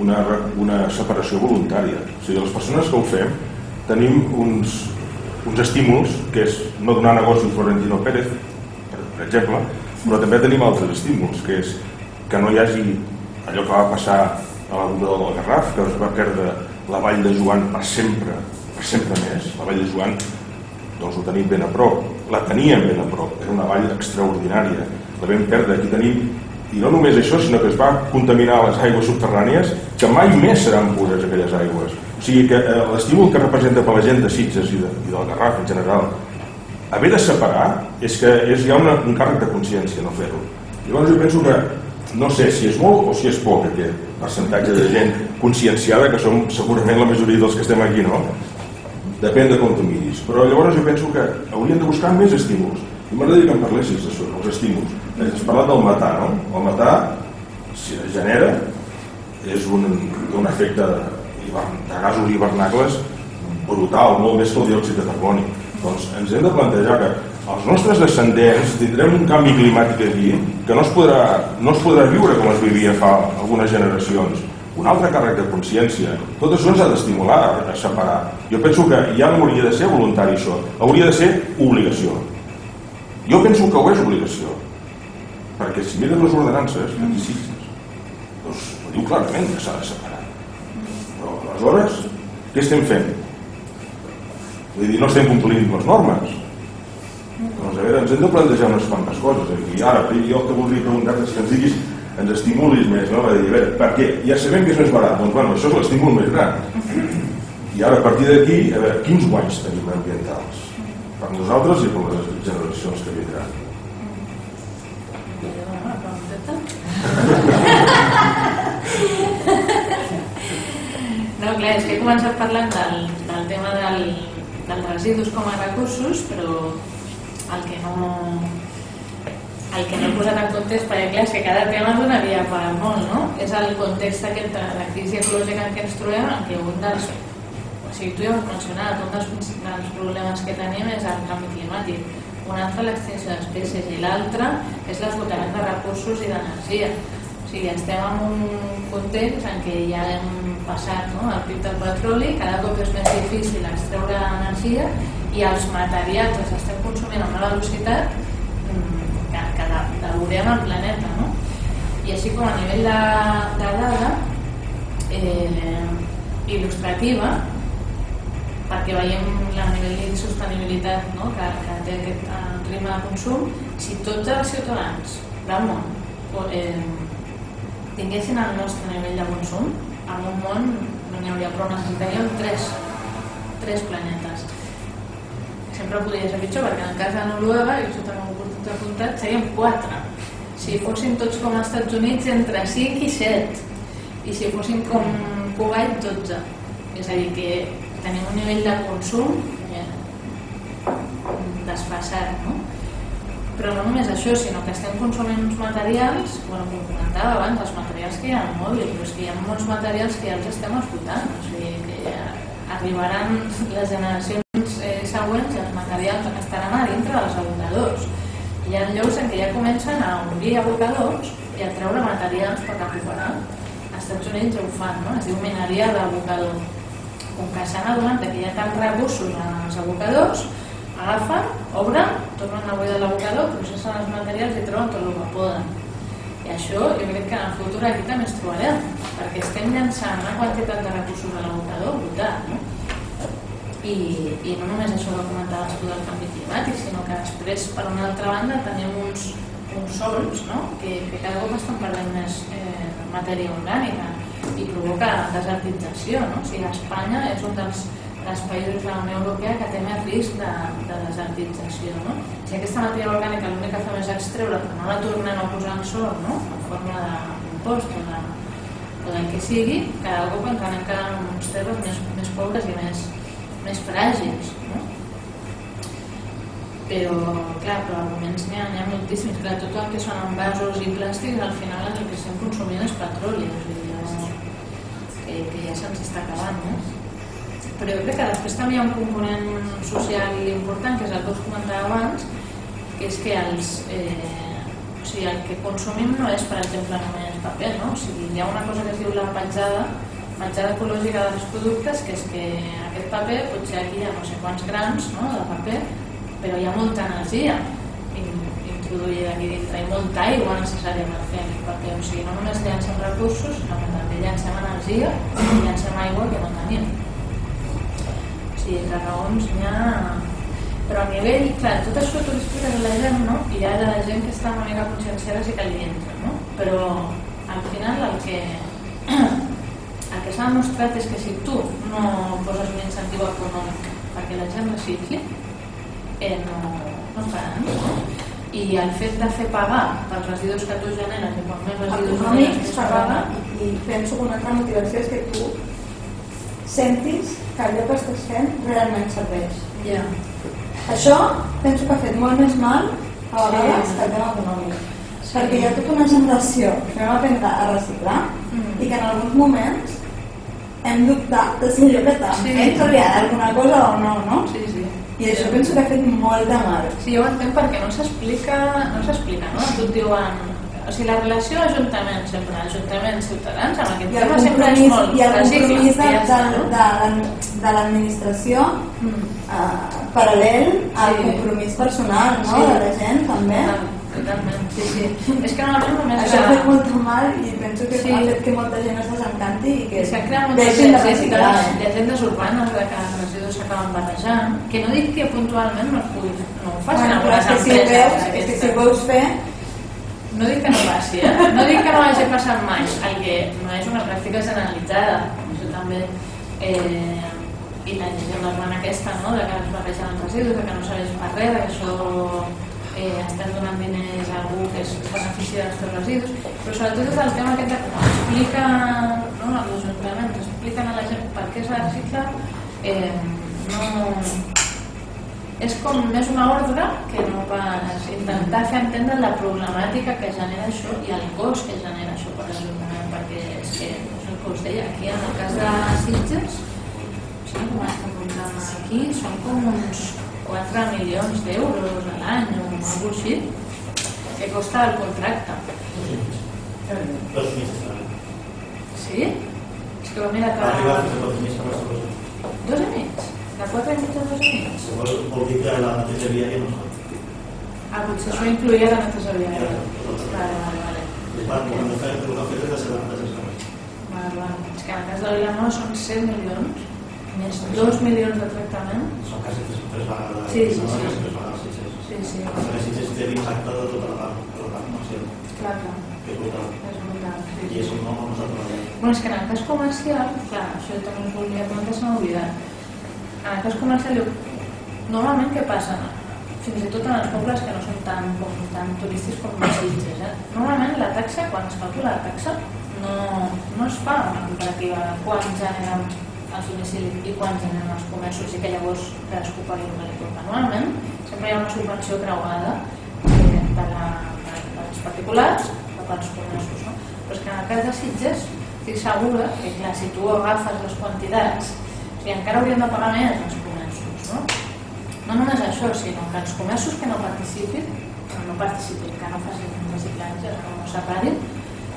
una, una separació voluntària. O sigui, les persones que ho fem tenim uns, uns estímuls, que és no donar negoci a Florentino Pérez, per, per exemple, però també tenim altres estímuls, que és que no hi hagi allò que va passar a la Bunda del Garraf, que es va perdre la vall de Joan per sempre, per sempre més. La vall de Joan doncs ho tenim ben a prop, la teníem ben a prop, era una vall extraordinària, la vam perdre, aquí tenim i no només això, sinó que es va contaminar les aigües subterrànies que mai més seran pures aquelles aigües. O sigui que eh, l'estímul que representa per la gent de Sitges i, de, i del Garraf en general haver de separar és que és ja una, un càrrec de consciència no fer-ho. Llavors jo penso que no sé si és molt o si és poc aquest percentatge de gent conscienciada que som segurament la majoria dels que estem aquí, no? Depèn de com tu miris. Però llavors jo penso que hauríem de buscar més estímuls. M'agradaria que em parlessis d'això, els estímuls. Has parlat del matar, no? El matar si es genera és un, un efecte de gasos hivernacles brutal, molt més que el diòxid de carboni. Doncs ens hem de plantejar que els nostres descendents tindrem un canvi climàtic aquí que no es podrà, no es podrà viure com es vivia fa algunes generacions. Un altre càrrec de consciència. Tot això ens ha d'estimular a separar. Jo penso que ja no hauria de ser voluntari això, hauria de ser obligació. Jo penso que ho és obligació. Perquè si mires les ordenances, aquí sí, doncs ho diu clarament que s'ha de separar. Però aleshores, què estem fent? Vull dir, no estem complint les normes doncs a veure, ens hem de plantejar unes quantes coses aquí. Ara, jo que voldria preguntar és que ens diguis, ens estimulis més, no? dir, a veure, per què? Ja sabem que és més barat, doncs bueno, això és l'estímul més gran. I ara, a partir d'aquí, a veure, quins guanys tenim ambientals? Per nosaltres i per les generacions que vindran. No, clar, és que he començat parlant del, del tema del, dels residus com a recursos, però el que no el que no he posat en context, perquè clar, és que cada tema donaria per molt, no? És el context aquest de la crisi ecològica en què ens trobem, en què un dels... Sigui, tu ja ho has mencionat, un dels, dels problemes que tenim és el canvi climàtic, un altre l'extinció d'espècies i l'altre és l'esgotament de recursos i d'energia. O sigui, estem en un context en què ja hem passat no? el pic del petroli, cada cop és més difícil extreure energia i els materials els estem consumint a una velocitat mm, que, que devorem el planeta no? i així com a nivell de, de dada eh, il·lustrativa perquè veiem la nivell de sostenibilitat no? que, que té aquest ritme de consum si tots els ciutadans del món eh, tinguessin el nostre nivell de consum en un món no n'hi hauria prou necessitaríem tres, tres planetes sempre podria ser pitjor perquè en cas de Noruega, i això també ho he apuntat, serien 4. Si fossin tots com als Estats Units, entre 5 i 7. I si fossin com Kuwait, 12. És a dir, que tenim un nivell de consum desfasat, no? Però no només això, sinó que estem consumint uns materials, bueno, com comentava abans, els materials que hi ha al mòbil, però és que hi ha molts materials que ja els estem esgotant, o sigui, que ja arribaran les generacions eh, següents i els materials que estaran a dintre dels abocadors. Hi ha llocs en què ja comencen a obrir abocadors i a treure materials per recuperar. Als Estats Units ho fan, no? es diu mineria d'abocador. Com que s'han adonat que hi ha tants recursos als abocadors, agafen, obren, tornen a buidar l'abocador, processen els materials i troben tot el que poden. I això jo crec que en el futur aquí també ens trobarem, perquè estem llançant una quantitat de recursos a l'abocador brutal, no? I, i no només això que comentaves tu del canvi climàtic, sinó que després, per una altra banda, tenim uns, uns sols no? que, que cada cop estan perdent més eh, matèria orgànica i provoca desertització. No? O sigui, Espanya és un dels, dels països de la Unió Europea que té més risc de, de desertització. No? Si aquesta matèria orgànica l'únic que fem és extreure, però no la tornem a posar en sol, no? en forma de compost o, de, o del que sigui, cada cop anem quedant uns terres més, més pobres i més, més fràgils. No? Però, clar, però arguments n'hi ha, ha moltíssims. Clar, tot el que són envasos i plàstics, al final el que estem consumint és petroli, que, que ja se'ns està acabant, no? Però jo crec que després també hi ha un component social important, que és el que us comentava abans, que és que els, eh, o sigui, el que consumim no és, per exemple, només paper, no? O sigui, hi ha una cosa que es diu la petjada, petjada ecològica dels productes, que és que aquest paper, potser aquí hi ha no sé quants grams no, de paper, però hi ha molta energia introduïda aquí dintre i molta aigua necessària per fer aquest paper. O sigui, no només llancem recursos, sinó que també llancem energia i llancem aigua que no tenim. O sigui, de raons n'hi ha... Però a nivell, clar, tot això que expliques a la gent, no? I de la gent que està una mica conscienciada i que li entra, no? però al final el que, el que s'ha demostrat és que si tu no poses un incentiu econòmic perquè la gent recicli, eh, no. I el fet de fer pagar pels residus que tu generes i quan més residus generes, més per paga, i, penso que una altra motivació és que tu sentis que allò que estàs fent realment serveix. ja. Això penso que ha fet molt més mal a vegades Sí. que el tema econòmic. Perquè hi ha tota una generació que vam aprendre a reciclar Mm. i que en alguns moments hem dubtat de si allò que estàvem Sí. fent servia d'alguna cosa o no, no? Sí, sí. I això penso que ha fet molt de mal. Sí, jo ho entenc perquè no s'explica, no s'explica, no? Tu et diuen... O sigui, la relació Ajuntament, sempre, Ajuntament, Ciutadans, amb aquest tema sempre és molt i el compromís de, de, de, de l'administració Mm. eh, paral·lel al Sí. compromís personal no? Sí. de la gent també. Totalment, sí, sí. <laughs> És que normalment només... Això ha fet molt mal i penso que Sí. ha fet que molta gent es desencanti i que s'ha creat moltes de llegendes, urbanes de que els residus s'acaben barrejant, que no dic que puntualment no pugui, no ho facin Bueno, algunes que si ho empreses. veus, és que si ho veus fer, No dic que no passi, eh? No dic que no hagi passat mai, el que no és una pràctica generalitzada. Això també... Eh, I la llegenda urbana aquesta, no?, de que es barregen els residus, de que no serveix per res, de que això eh, estem donant diners a algú que es beneficia dels teus residus, però sobretot és el tema que explica, no?, als ajuntaments, expliquen a la gent per què s'ha de reciclar, eh, no, és com més una ordre que no pas intentar fer entendre la problemàtica que genera això i el cost que genera això per l'Ajuntament, perquè és que, és el que us deia, aquí en el cas de Sitges, sí, com està aquí, són com uns 4 milions d'euros a l'any o alguna així, que costa el contracte. Dos. Sí? És que ho he mirat fins a dos mesos a Barcelona. Dos i mig? De 4 i mig a dos i mig? Vol, vol dir que la neteja viària no es Ah, potser això incluïa la neteja viària. Vale, vale, vale. fa. Quan ho fem, el que fet és de ser la neteja servei. Vale, vale. És que en el cas de l'Ilanó són 100 milions, més 2 milions de tractament. Són quasi tres, tres vegades. Sí, sí, sí. tres vegades, sí, sí. Sí, sí. Perquè si es té l'impacte de tota la part, de la part comercial, Clar, clar. que és brutal. És brutal. Sí, I sí. això no, no s'ha treballat. Bueno, és que en el cas comercial, clar, això també us volia comentar, se m'ha oblidat. En el cas comercial, normalment què passa? Fins i tot en els pobles que no són tan, com, tan turístics com les Sitges, eh? Normalment la taxa, quan es calcula la taxa, no, no es fa una comparativa de quan generen els domicilis i quan generen els comerços i que llavors cadascú pagui una li toca. Normalment sempre hi ha una subvenció creuada eh, de la, de, dels particulars cap als comerços. No? Però és que en el cas de Sitges estic segura que clar, si tu agafes les quantitats, o sigui, encara haurien de pagar més els comerços. No? no només això, sinó que els comerços que no participin, que no participin, que no facin reciclatge, que no separin,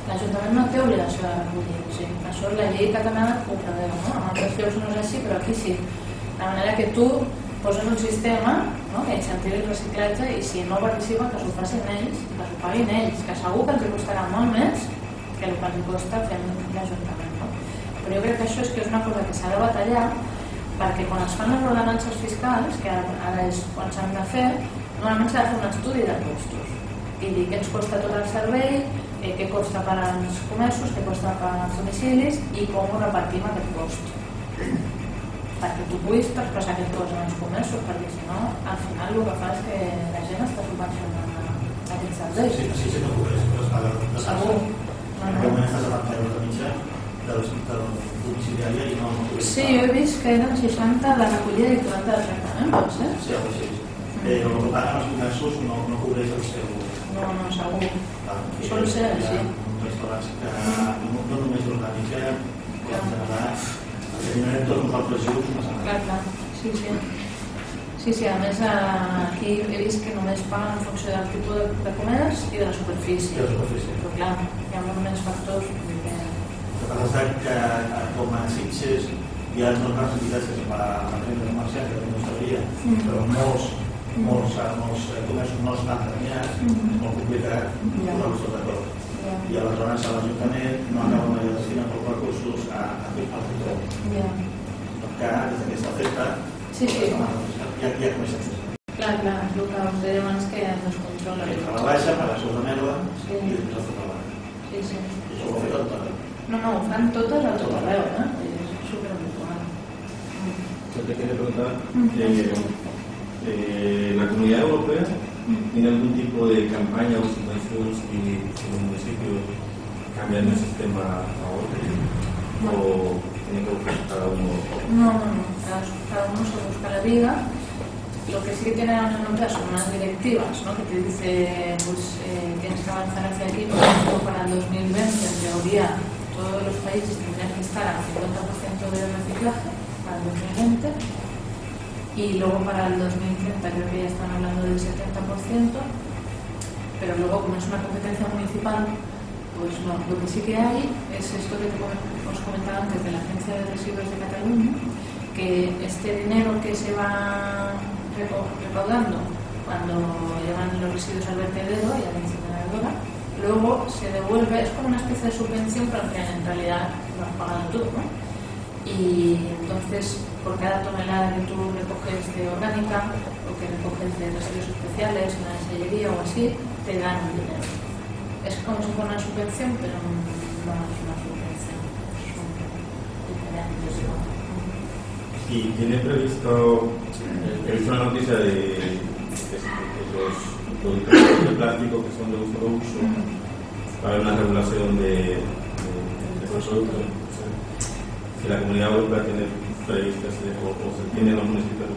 l'Ajuntament no té obligació de recollir. O sigui, això la llei catalana ho preveu, no? En altres llocs no és així, però aquí sí. De manera que tu poses un sistema no? que incentivi el reciclatge i si no participen que s'ho facin ells, que s'ho paguin ells, que segur que els costarà molt més que el que els costa fer l'Ajuntament. No? Però jo crec que això és que és una cosa que s'ha de batallar perquè quan es fan les ordenances fiscals, que ara és quan s'han de fer, normalment s'ha de fer un estudi de costos i dir què ens costa tot el servei, eh, què costa per als comerços, què costa per als domicilis i com ho repartim aquest cost. Perquè tu puguis traspassar aquest cost als comerços, perquè si no, al final el que fa és que la gent està subvencionant aquests serveis. Sí, sí, sí, no es paga de Segur. Aquest moment estàs a la euros de mitja del, i no, no. Sí, jo he vist que eren 60 la recollida i 40 de tractament, pot ser? Sí, algo així. Eh, el que paguen els comerços no, no cobreix el seu... No, no, segur. Ah, Sol ser hi ha així. restaurants que no, no només general, que tenen tots nosaltres junts. Clar, clar. Sí, sí. Sí, sí, a més eh, aquí he vist que només paguen en funció del tipus de, de comerç i de la superfície. I la superfície. Però clar, hi ha molts més factors. Que... El que passa és que eh, com a Sitges hi ha unes entitats que se'n va a la comercial, que no sabia, Mm. però molts, molts, eh, molts eh, comerços no estan Mm. és molt complicat, Ja. no estic d'acord. Ja. I aleshores a l'Ajuntament no acaba de destinar els recursos a, a fer el control. Ja. Que des d'aquesta festa Sí, sí. ja, ja comença a fer. Clar, clar, és el que us deia abans que no es controla. La baixa, paga sous de merda Sí. i després el tot treball. Sí, sí. Això ho ha fet el Torre. No, no, ho fan totes a tot arreu, eh? És superhabitual. Yo te quería preguntar, eh, eh, ¿la comunidad europea tiene algún tipo de campaña o subvención si, si un municipio cambia el sistema ahora? ¿O tiene que buscar cada uno? No, no, no. Cada, uno se busca la vida. Lo que sí que tiene Unión Europea son unas directivas, ¿no? Que te dice, pues, eh, tienes que avanzar hacia aquí, por ejemplo, para el 2020, en teoría, todos los países tendrían que estar al 50% de reciclaje para el 2020 y luego para el 2030 creo que ya están hablando del 70%, pero luego como es una competencia municipal, pues no, lo que sí que hay es esto que os comentaba antes de la Agencia de Residuos de Cataluña, que este dinero que se va recaudando cuando llevan los residuos al vertedero y a la incineradora, luego se devuelve, es como una especie de subvención, pero que en realidad lo has pagado tú. Y entonces, por cada tonelada que tú recoges de orgánica o que recoges de residuos especiales, una sellería o así, te dan un dinero. Es como si fuera una subvención, pero no es una subvención. Es un tiene previsto, he visto una noticia de, de- los productos de plástico que son de uso de uso, para una regulación de, de, de productos. Si la comunidad tiene previsto o, se tiene en los municipios.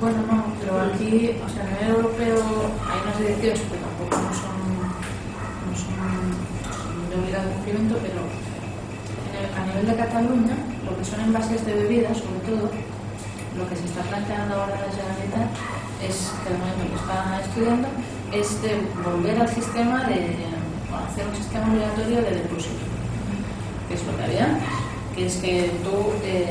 Bueno, no, pero aquí, o sea, a nivel europeo hay unas directivas que tampoco no son, no son de obligado cumplimiento, pero a nivel de Cataluña, lo que son envases de bebidas, sobre todo, lo que se está planteando ahora en la Generalitat es, que lo está estudiando, es de volver al sistema de, hacer un sistema obligatorio de depósito, que es lo que había que es que tú... eh,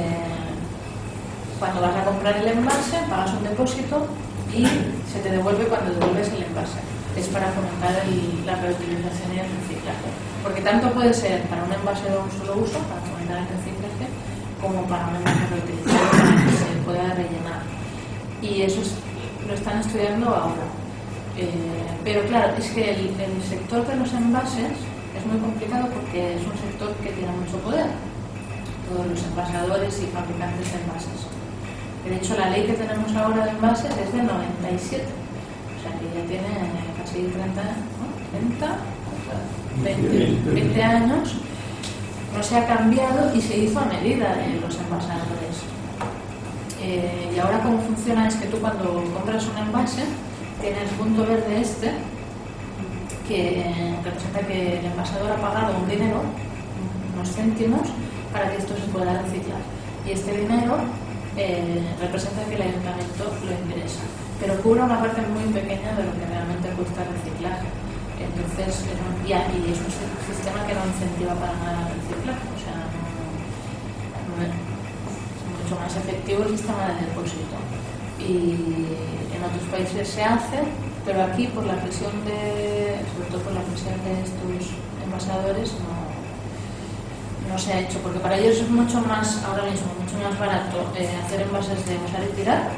cuando vas a comprar el envase, pagas un depósito y se te devuelve cuando devuelves el envase. Es para fomentar la reutilización y el reciclaje. Porque tanto puede ser para un envase de un solo uso, para fomentar el reciclaje, como para un envase reutilizado, para que se pueda rellenar. Y eso es- lo están estudiando ahora. Eh, pero claro, es que el sector de los envases es muy complicado porque es un sector que tiene mucho poder. Todos los envasadores y fabricantes de envases. De hecho, la ley que tenemos ahora de envases es del 97. O sea, que ya tiene casi 30, ¿no? 30, o sea, 20, 20 años. No se ha cambiado y se hizo a medida de los envasadores. Eh, y ahora cómo funciona es que tú cuando compras un envase tienes el punto verde este que representa que el envasador ha pagado un dinero, unos céntimos, para que esto se pueda reciclar. Y este dinero eh, representa que el ayuntamiento lo ingresa, pero cubre una parte muy pequeña de lo que realmente cuesta el reciclaje. Entonces, y, es un si- sistema que no incentiva para nada el reciclaje, o sea, es mucho más efectivo el sistema de depósito. Y en otros países se hace, pero aquí por la presión de, sobre todo por la presión de estos envasadores, no, no se ha hecho, porque para ellos es mucho más, ahora mismo, mucho más barato eh, hacer envases de usar y tirar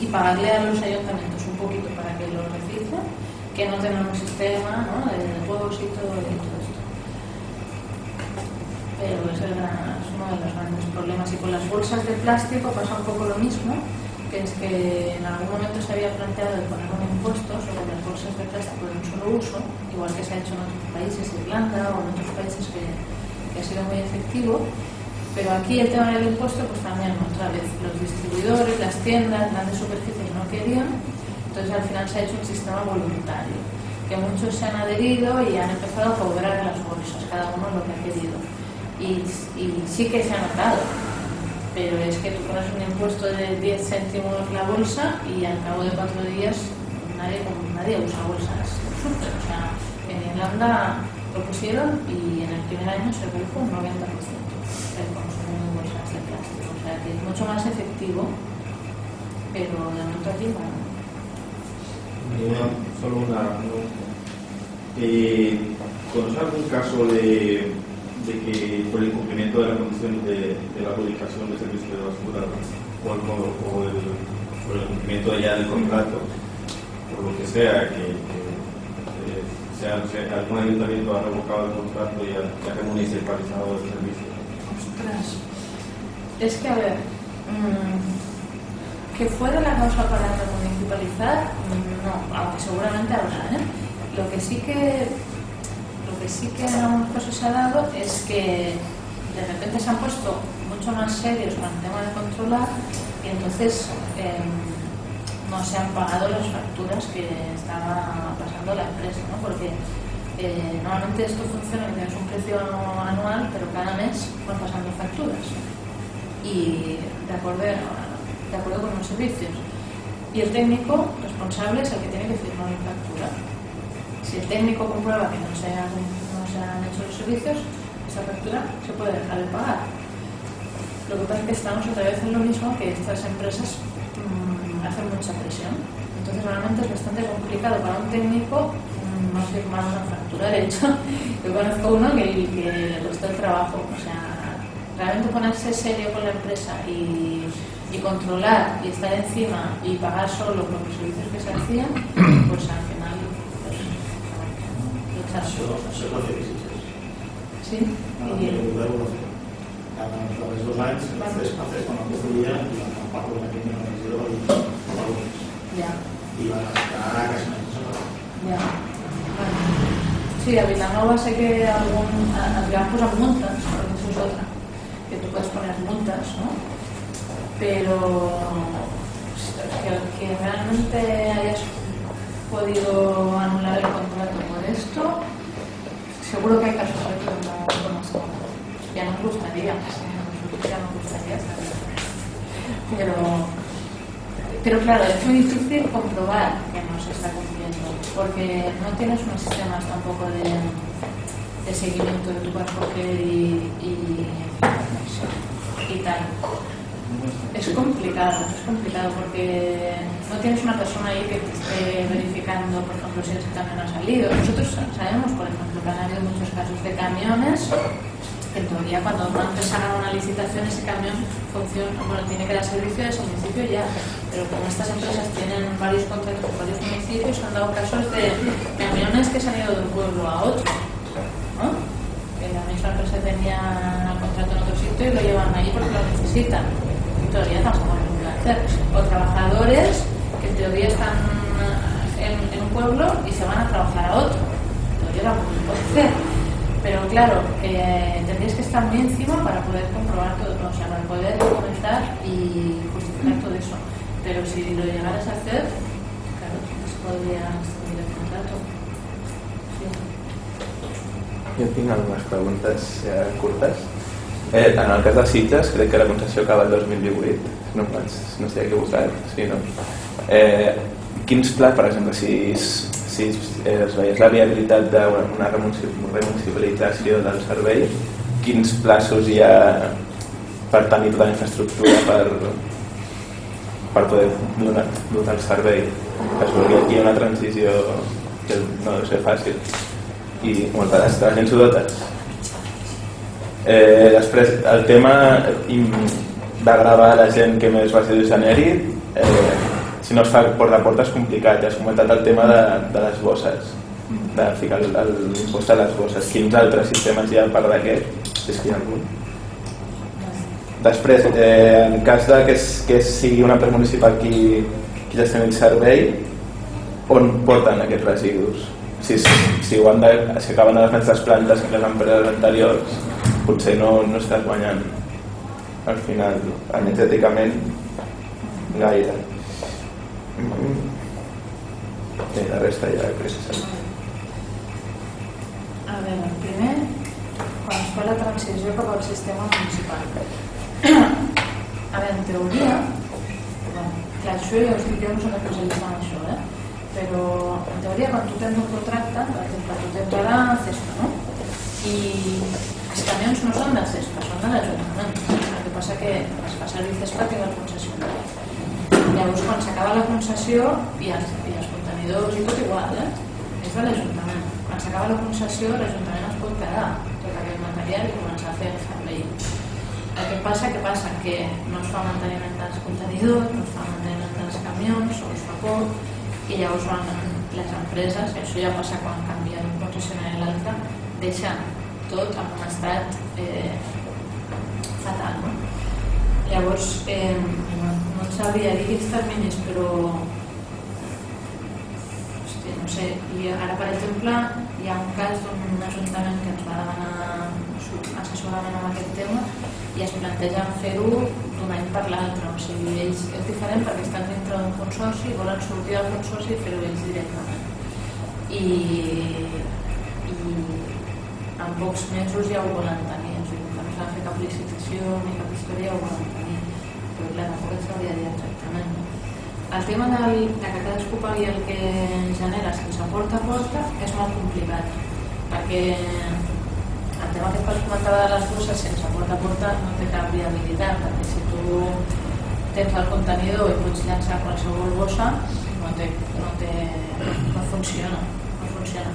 y pagarle a los ayuntamientos un poquito para que lo reciclen, que no tener un sistema de depósito y todo esto. Pero es, el gran- es uno de los grandes problemas. Y con las bolsas de plástico pasa un poco lo mismo, que es que en algún momento se había planteado de poner un impuesto sobre las bolsas de plástico de un solo uso, igual que se ha hecho en otros países, Irlanda o en otros países que, que ha sido muy efectivo. Pero aquí el tema del impuesto, pues también otra vez, los distribuidores, las tiendas, grandes superficies no querían, entonces al final se ha hecho un sistema voluntario, que muchos se han adherido y han empezado a cobrar las bolsas, cada uno lo que ha querido. Y, y sí que se ha notado, pero es que tú pones un impuesto de 10 céntimos la bolsa y al cabo de cuatro días nadie, nadie usa bolsas. O sea, en Irlanda lo pusieron y en el primer año se redujo un 90% el consumo de bolsas de plástico. O sea, que es mucho más efectivo, pero de momento aquí no. Y una- solo una pregunta. Eh, ¿Conoce algún caso de, que por el incumplimiento de las condiciones de, la publicación del servicio de basura o, algo- o el, por el cumplimiento ya del contrato, por lo que sea, que, eh, se sea, si algún ayuntamiento ha revocado el contrato y ha, y ha remunicipalizado el servicio. Ostras. Es que, a ver, mm, que fuera la causa para remunicipalizar, mm, no, aunque seguramente habrá, ¿eh? Lo que sí que, lo que sí que en algunos casos se ha dado es que de repente se han puesto mucho más serios con el tema de controlar y entonces em, no se han pagado las facturas que estaba pasando la empresa, ¿no? Porque eh, normalmente esto funciona que tienes un precio anual, pero cada mes van pasando facturas y de acuerdo, con los servicios. Y el técnico responsable es el que tiene que firmar la factura. Si el técnico comprueba que no se, han, no se han hecho los servicios, esa factura se puede dejar de pagar. Lo que pasa es que estamos otra vez en lo mismo que estas empresas mm, hacen mucha presión. Entonces realmente es bastante complicado para un técnico mm, no firmar una factura. De hecho, <laughs> yo conozco uno que, que le costó el trabajo. O sea, realmente ponerse serio con la empresa y, y controlar y estar encima y pagar solo por los servicios que se hacían, <clears throat> pues al final pues. Això, això Sí? I. Cada dos anys, i la campanya de la primera revisió del valors. ja, I va estar a casa nostra. ja. Bueno. Sí, a Vilanova sé que algún, a- els van posar multas, porque eso es otra, que tú puedes poner multas, ¿no? Pero que, realmente hayas podido anular el contrato por esto, seguro que hay casos que no conozco. Ya nos gustaría, ya nos gustaría saber. Pero, pero claro, es muy difícil comprobar que no se está cumpliendo, porque no tienes unos sistemas tampoco de, de seguimiento de tu puedes coger y, y, y tal. Es complicado, es complicado porque no tienes una persona ahí que te esté verificando, por ejemplo, si ese camión ha salido. Nosotros sabemos, por ejemplo, que han habido muchos casos de camiones que en teoría cuando empresa gana una licitación ese camión funciona, bueno, tiene que dar servicio a ese municipio ya, pero como estas empresas tienen varios contratos con varios municipios, han dado casos de camiones que se han ido de un pueblo a otro, ¿no? Que la misma empresa tenía el contrato en otro sitio y lo llevan ahí porque lo necesitan. En teoría tampoco lo pueden hacer. O trabajadores que en teoría están en, un pueblo y se van a trabajar a otro. Teoría tampoco lo pueden hacer. Pero claro, eh, tendrías que estar muy encima para poder comprobar todo, o sea, para poder documentar y justificar todo eso. Pero si lo llegaras a hacer, claro, pues podrías extinguir el contrato. Sí. Jo tinc algunes preguntes eh, curtes. Eh, en el cas de Sitges, crec que la concessió acaba el 2018, no, no estic equivocat, sí, no? Eh, quins plans, per exemple, si, si eh, es veiés la viabilitat d'una remunicipalització del servei, quins plaços hi ha per tenir tota la infraestructura per, per poder donar, donar el servei? Es veuria aquí una transició que no deu ser fàcil i moltes gràcies, la gent s'ho dotes. Eh, després, el tema im- de gravar la gent que més residus generi, eh, si no es fa porta a porta és complicat. Ja has comentat el tema de, de les bosses, de ficar l'impost a les bosses. Quins altres sistemes hi ha per d'aquest? Si és que hi ha algun. Després, eh, en cas de que, es, que sigui una empresa municipal qui, qui gestioni el servei, on porten aquests residus? Si, si, ho han de, si acaben a les plantes que les empreses anteriors, potser no, no estàs guanyant al final, energèticament, gaire. I la resta ja que s'ha A veure, primer, quan es fa la transició cap al sistema municipal. A veure, en teoria, bueno, clar, això ja us dic, jo no soc especialista en això, eh? però en teoria quan tu tens un contracte, per exemple, tu tens ara CESPA, no? I els camions no són de CESPA, són de l'Ajuntament. El que passa que es fa servir CESPA que és el concessionari. Llavors, quan s'acaba la concessió, i els, i els contenidors i tot igual, eh? és de l'Ajuntament. Quan s'acaba la concessió, l'Ajuntament es pot quedar tot aquest material i començar a fer el servei. El que passa, que passa? Que no es fa manteniment dels contenidors, no es fa manteniment dels camions, o es fa poc, i llavors van les empreses, i això ja passa quan canvia d'un concessionari a l'altre, deixen tot en un estat eh, fatal. No? Llavors, eh, no, et sabria dir quins terminis, però hosti, no sé, i ara per exemple hi ha un cas d'un ajuntament que ens va demanar assessorament en aquest tema i es plantegen fer-ho d'un any per l'altre, o sigui, ells és diferent perquè estan dintre d'un consorci volen sortir del consorci i fer-ho ells directament. I, i en pocs mesos ja ho volen tenir, o sigui, que no s'ha de fer cap licitació ni cap història, ja ho volen tenir. Però clar, tampoc et sabria dir exactament. El tema del, de que cadascú pagui el que genera sense porta a porta és molt complicat, perquè el tema que es comentava de les bosses sense porta a porta no té cap viabilitat, perquè si tu tens el contenidor i pots llançar qualsevol bossa, no, té, no, té, no funciona. No funciona.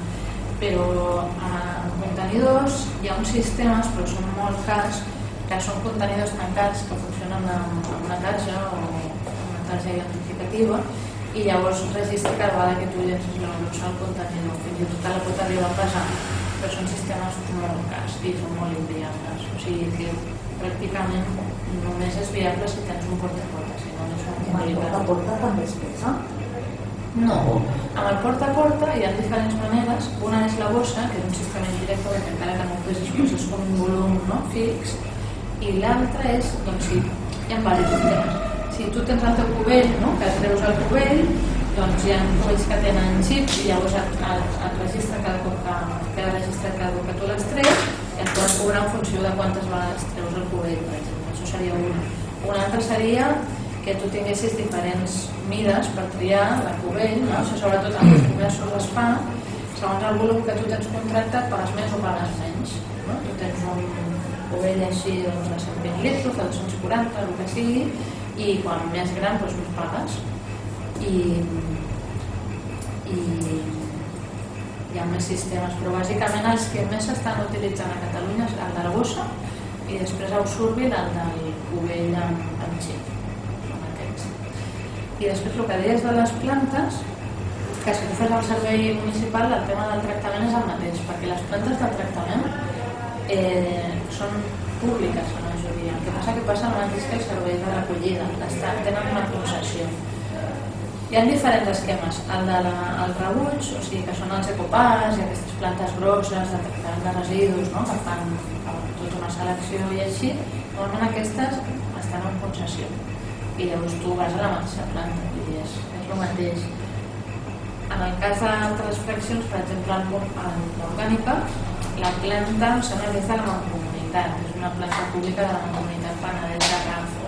Però en contenidors hi ha uns sistemes, però són molt cars, que són contenidors tancats que amb, amb una tarja o una tarja identificativa i llavors registra cada vegada que tu llences bossa al contenidor, fins i tot la pot arribar a pesar però són sistemes molt cars i són molt inviables. O sigui que pràcticament només és viable si tens un porta a porta, si no és un porta a porta també es pesa? No, amb el porta a porta hi ha diferents maneres. Una és la bossa, que és un sistema indirecte que encara que no pesis és com un volum no? fix, i l'altra és, doncs sí, hi ha diversos sistemes. Si tu tens el teu cubell, no? que treus el cubell, doncs hi ha cubells que tenen xip i llavors et, et, et registra cada cop que, queda registrat cada cop que tu les treus i et pots cobrar en funció de quantes vegades treus el cubell, per exemple. Això seria una. Una altra seria que tu tinguessis diferents mides per triar la cubell, no? Això sobretot amb els comerços es fa segons el volum que tu tens contractat pagues més o pagues menys. No? Tu tens un cubell així doncs, de 120 litres, de 240, el que sigui, i quan més gran doncs més pagues. I, i hi ha més sistemes, però bàsicament els que més s'estan utilitzant a Catalunya és el de la bossa i després a Usurbil el del cubell amb, amb xip. I després el que deies de les plantes, que si tu fes el servei municipal el tema del tractament és el mateix, perquè les plantes de tractament eh, són públiques la majoria. El que passa que passa mateix que el servei de recollida, tenen una concessió. Hi ha diferents esquemes. El de la, el rebuig, o sigui que són els ecopars i aquestes plantes grosses de tractament de residus no? que fan tota una selecció i així, normalment aquestes estan en concessió. I llavors tu vas a la mateixa planta, dir, és, és el mateix. En el cas d'altres fraccions, per exemple, l'orgànica, la planta em sembla que és de la mancomunitat, és una planta pública de la mancomunitat panadera de Ranfo.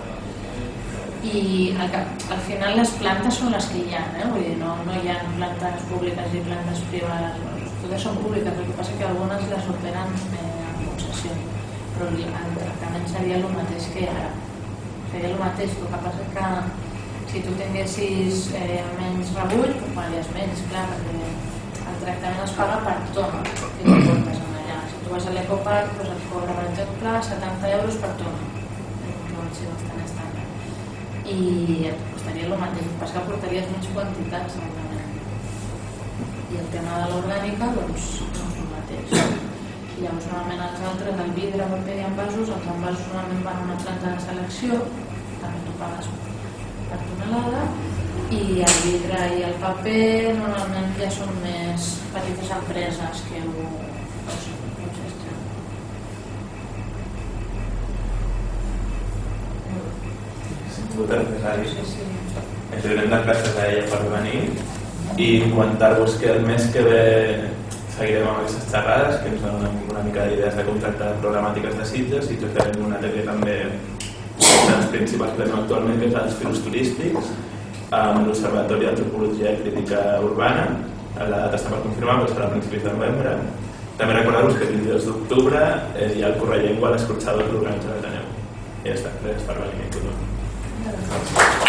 I al, al final les plantes són les que hi ha, eh? Vull dir, no, no hi ha plantes públiques i plantes privades, totes són públiques, el que passa que algunes les operen eh, en concessió, però el, el tractament seria el mateix que ara. Seria el mateix, el que passa que si tu tinguessis eh, menys rebull, doncs pagaries menys, clar, perquè el tractament es paga per tona vas a l'Ecopark, doncs et cobra, per exemple, 70 euros per tona. No sé bastant estàndard. I et costaria el mateix, el que portaries menys quantitats, segurament. I el tema de l'orgànica, doncs, no és el mateix. I llavors, normalment els altres, el vidre, paper i envasos, els envasos normalment van a una planta de selecció, també tu pagues per tonelada i el vidre i el paper normalment ja són més petites empreses que ho, ho gestionen. Moltes gràcies. Sí, sí. Ens donem les gràcies a ella per venir i comentar-vos que el mes que ve seguirem amb aquestes xerrades que ens donen una mica d'idees de contractar programàtiques de sitges. I farem una TV també dels principals que actualment que és els filos turístics amb l'Observatori d'Antropologia i Crítica Urbana. La data està per confirmar però serà a principis de novembre. També recordar-vos que el 22 d'octubre eh, hi ha el Correllengua a l'Escorxador que l'organitza l'Ateneu. I ja està, res per venir a Gràcies.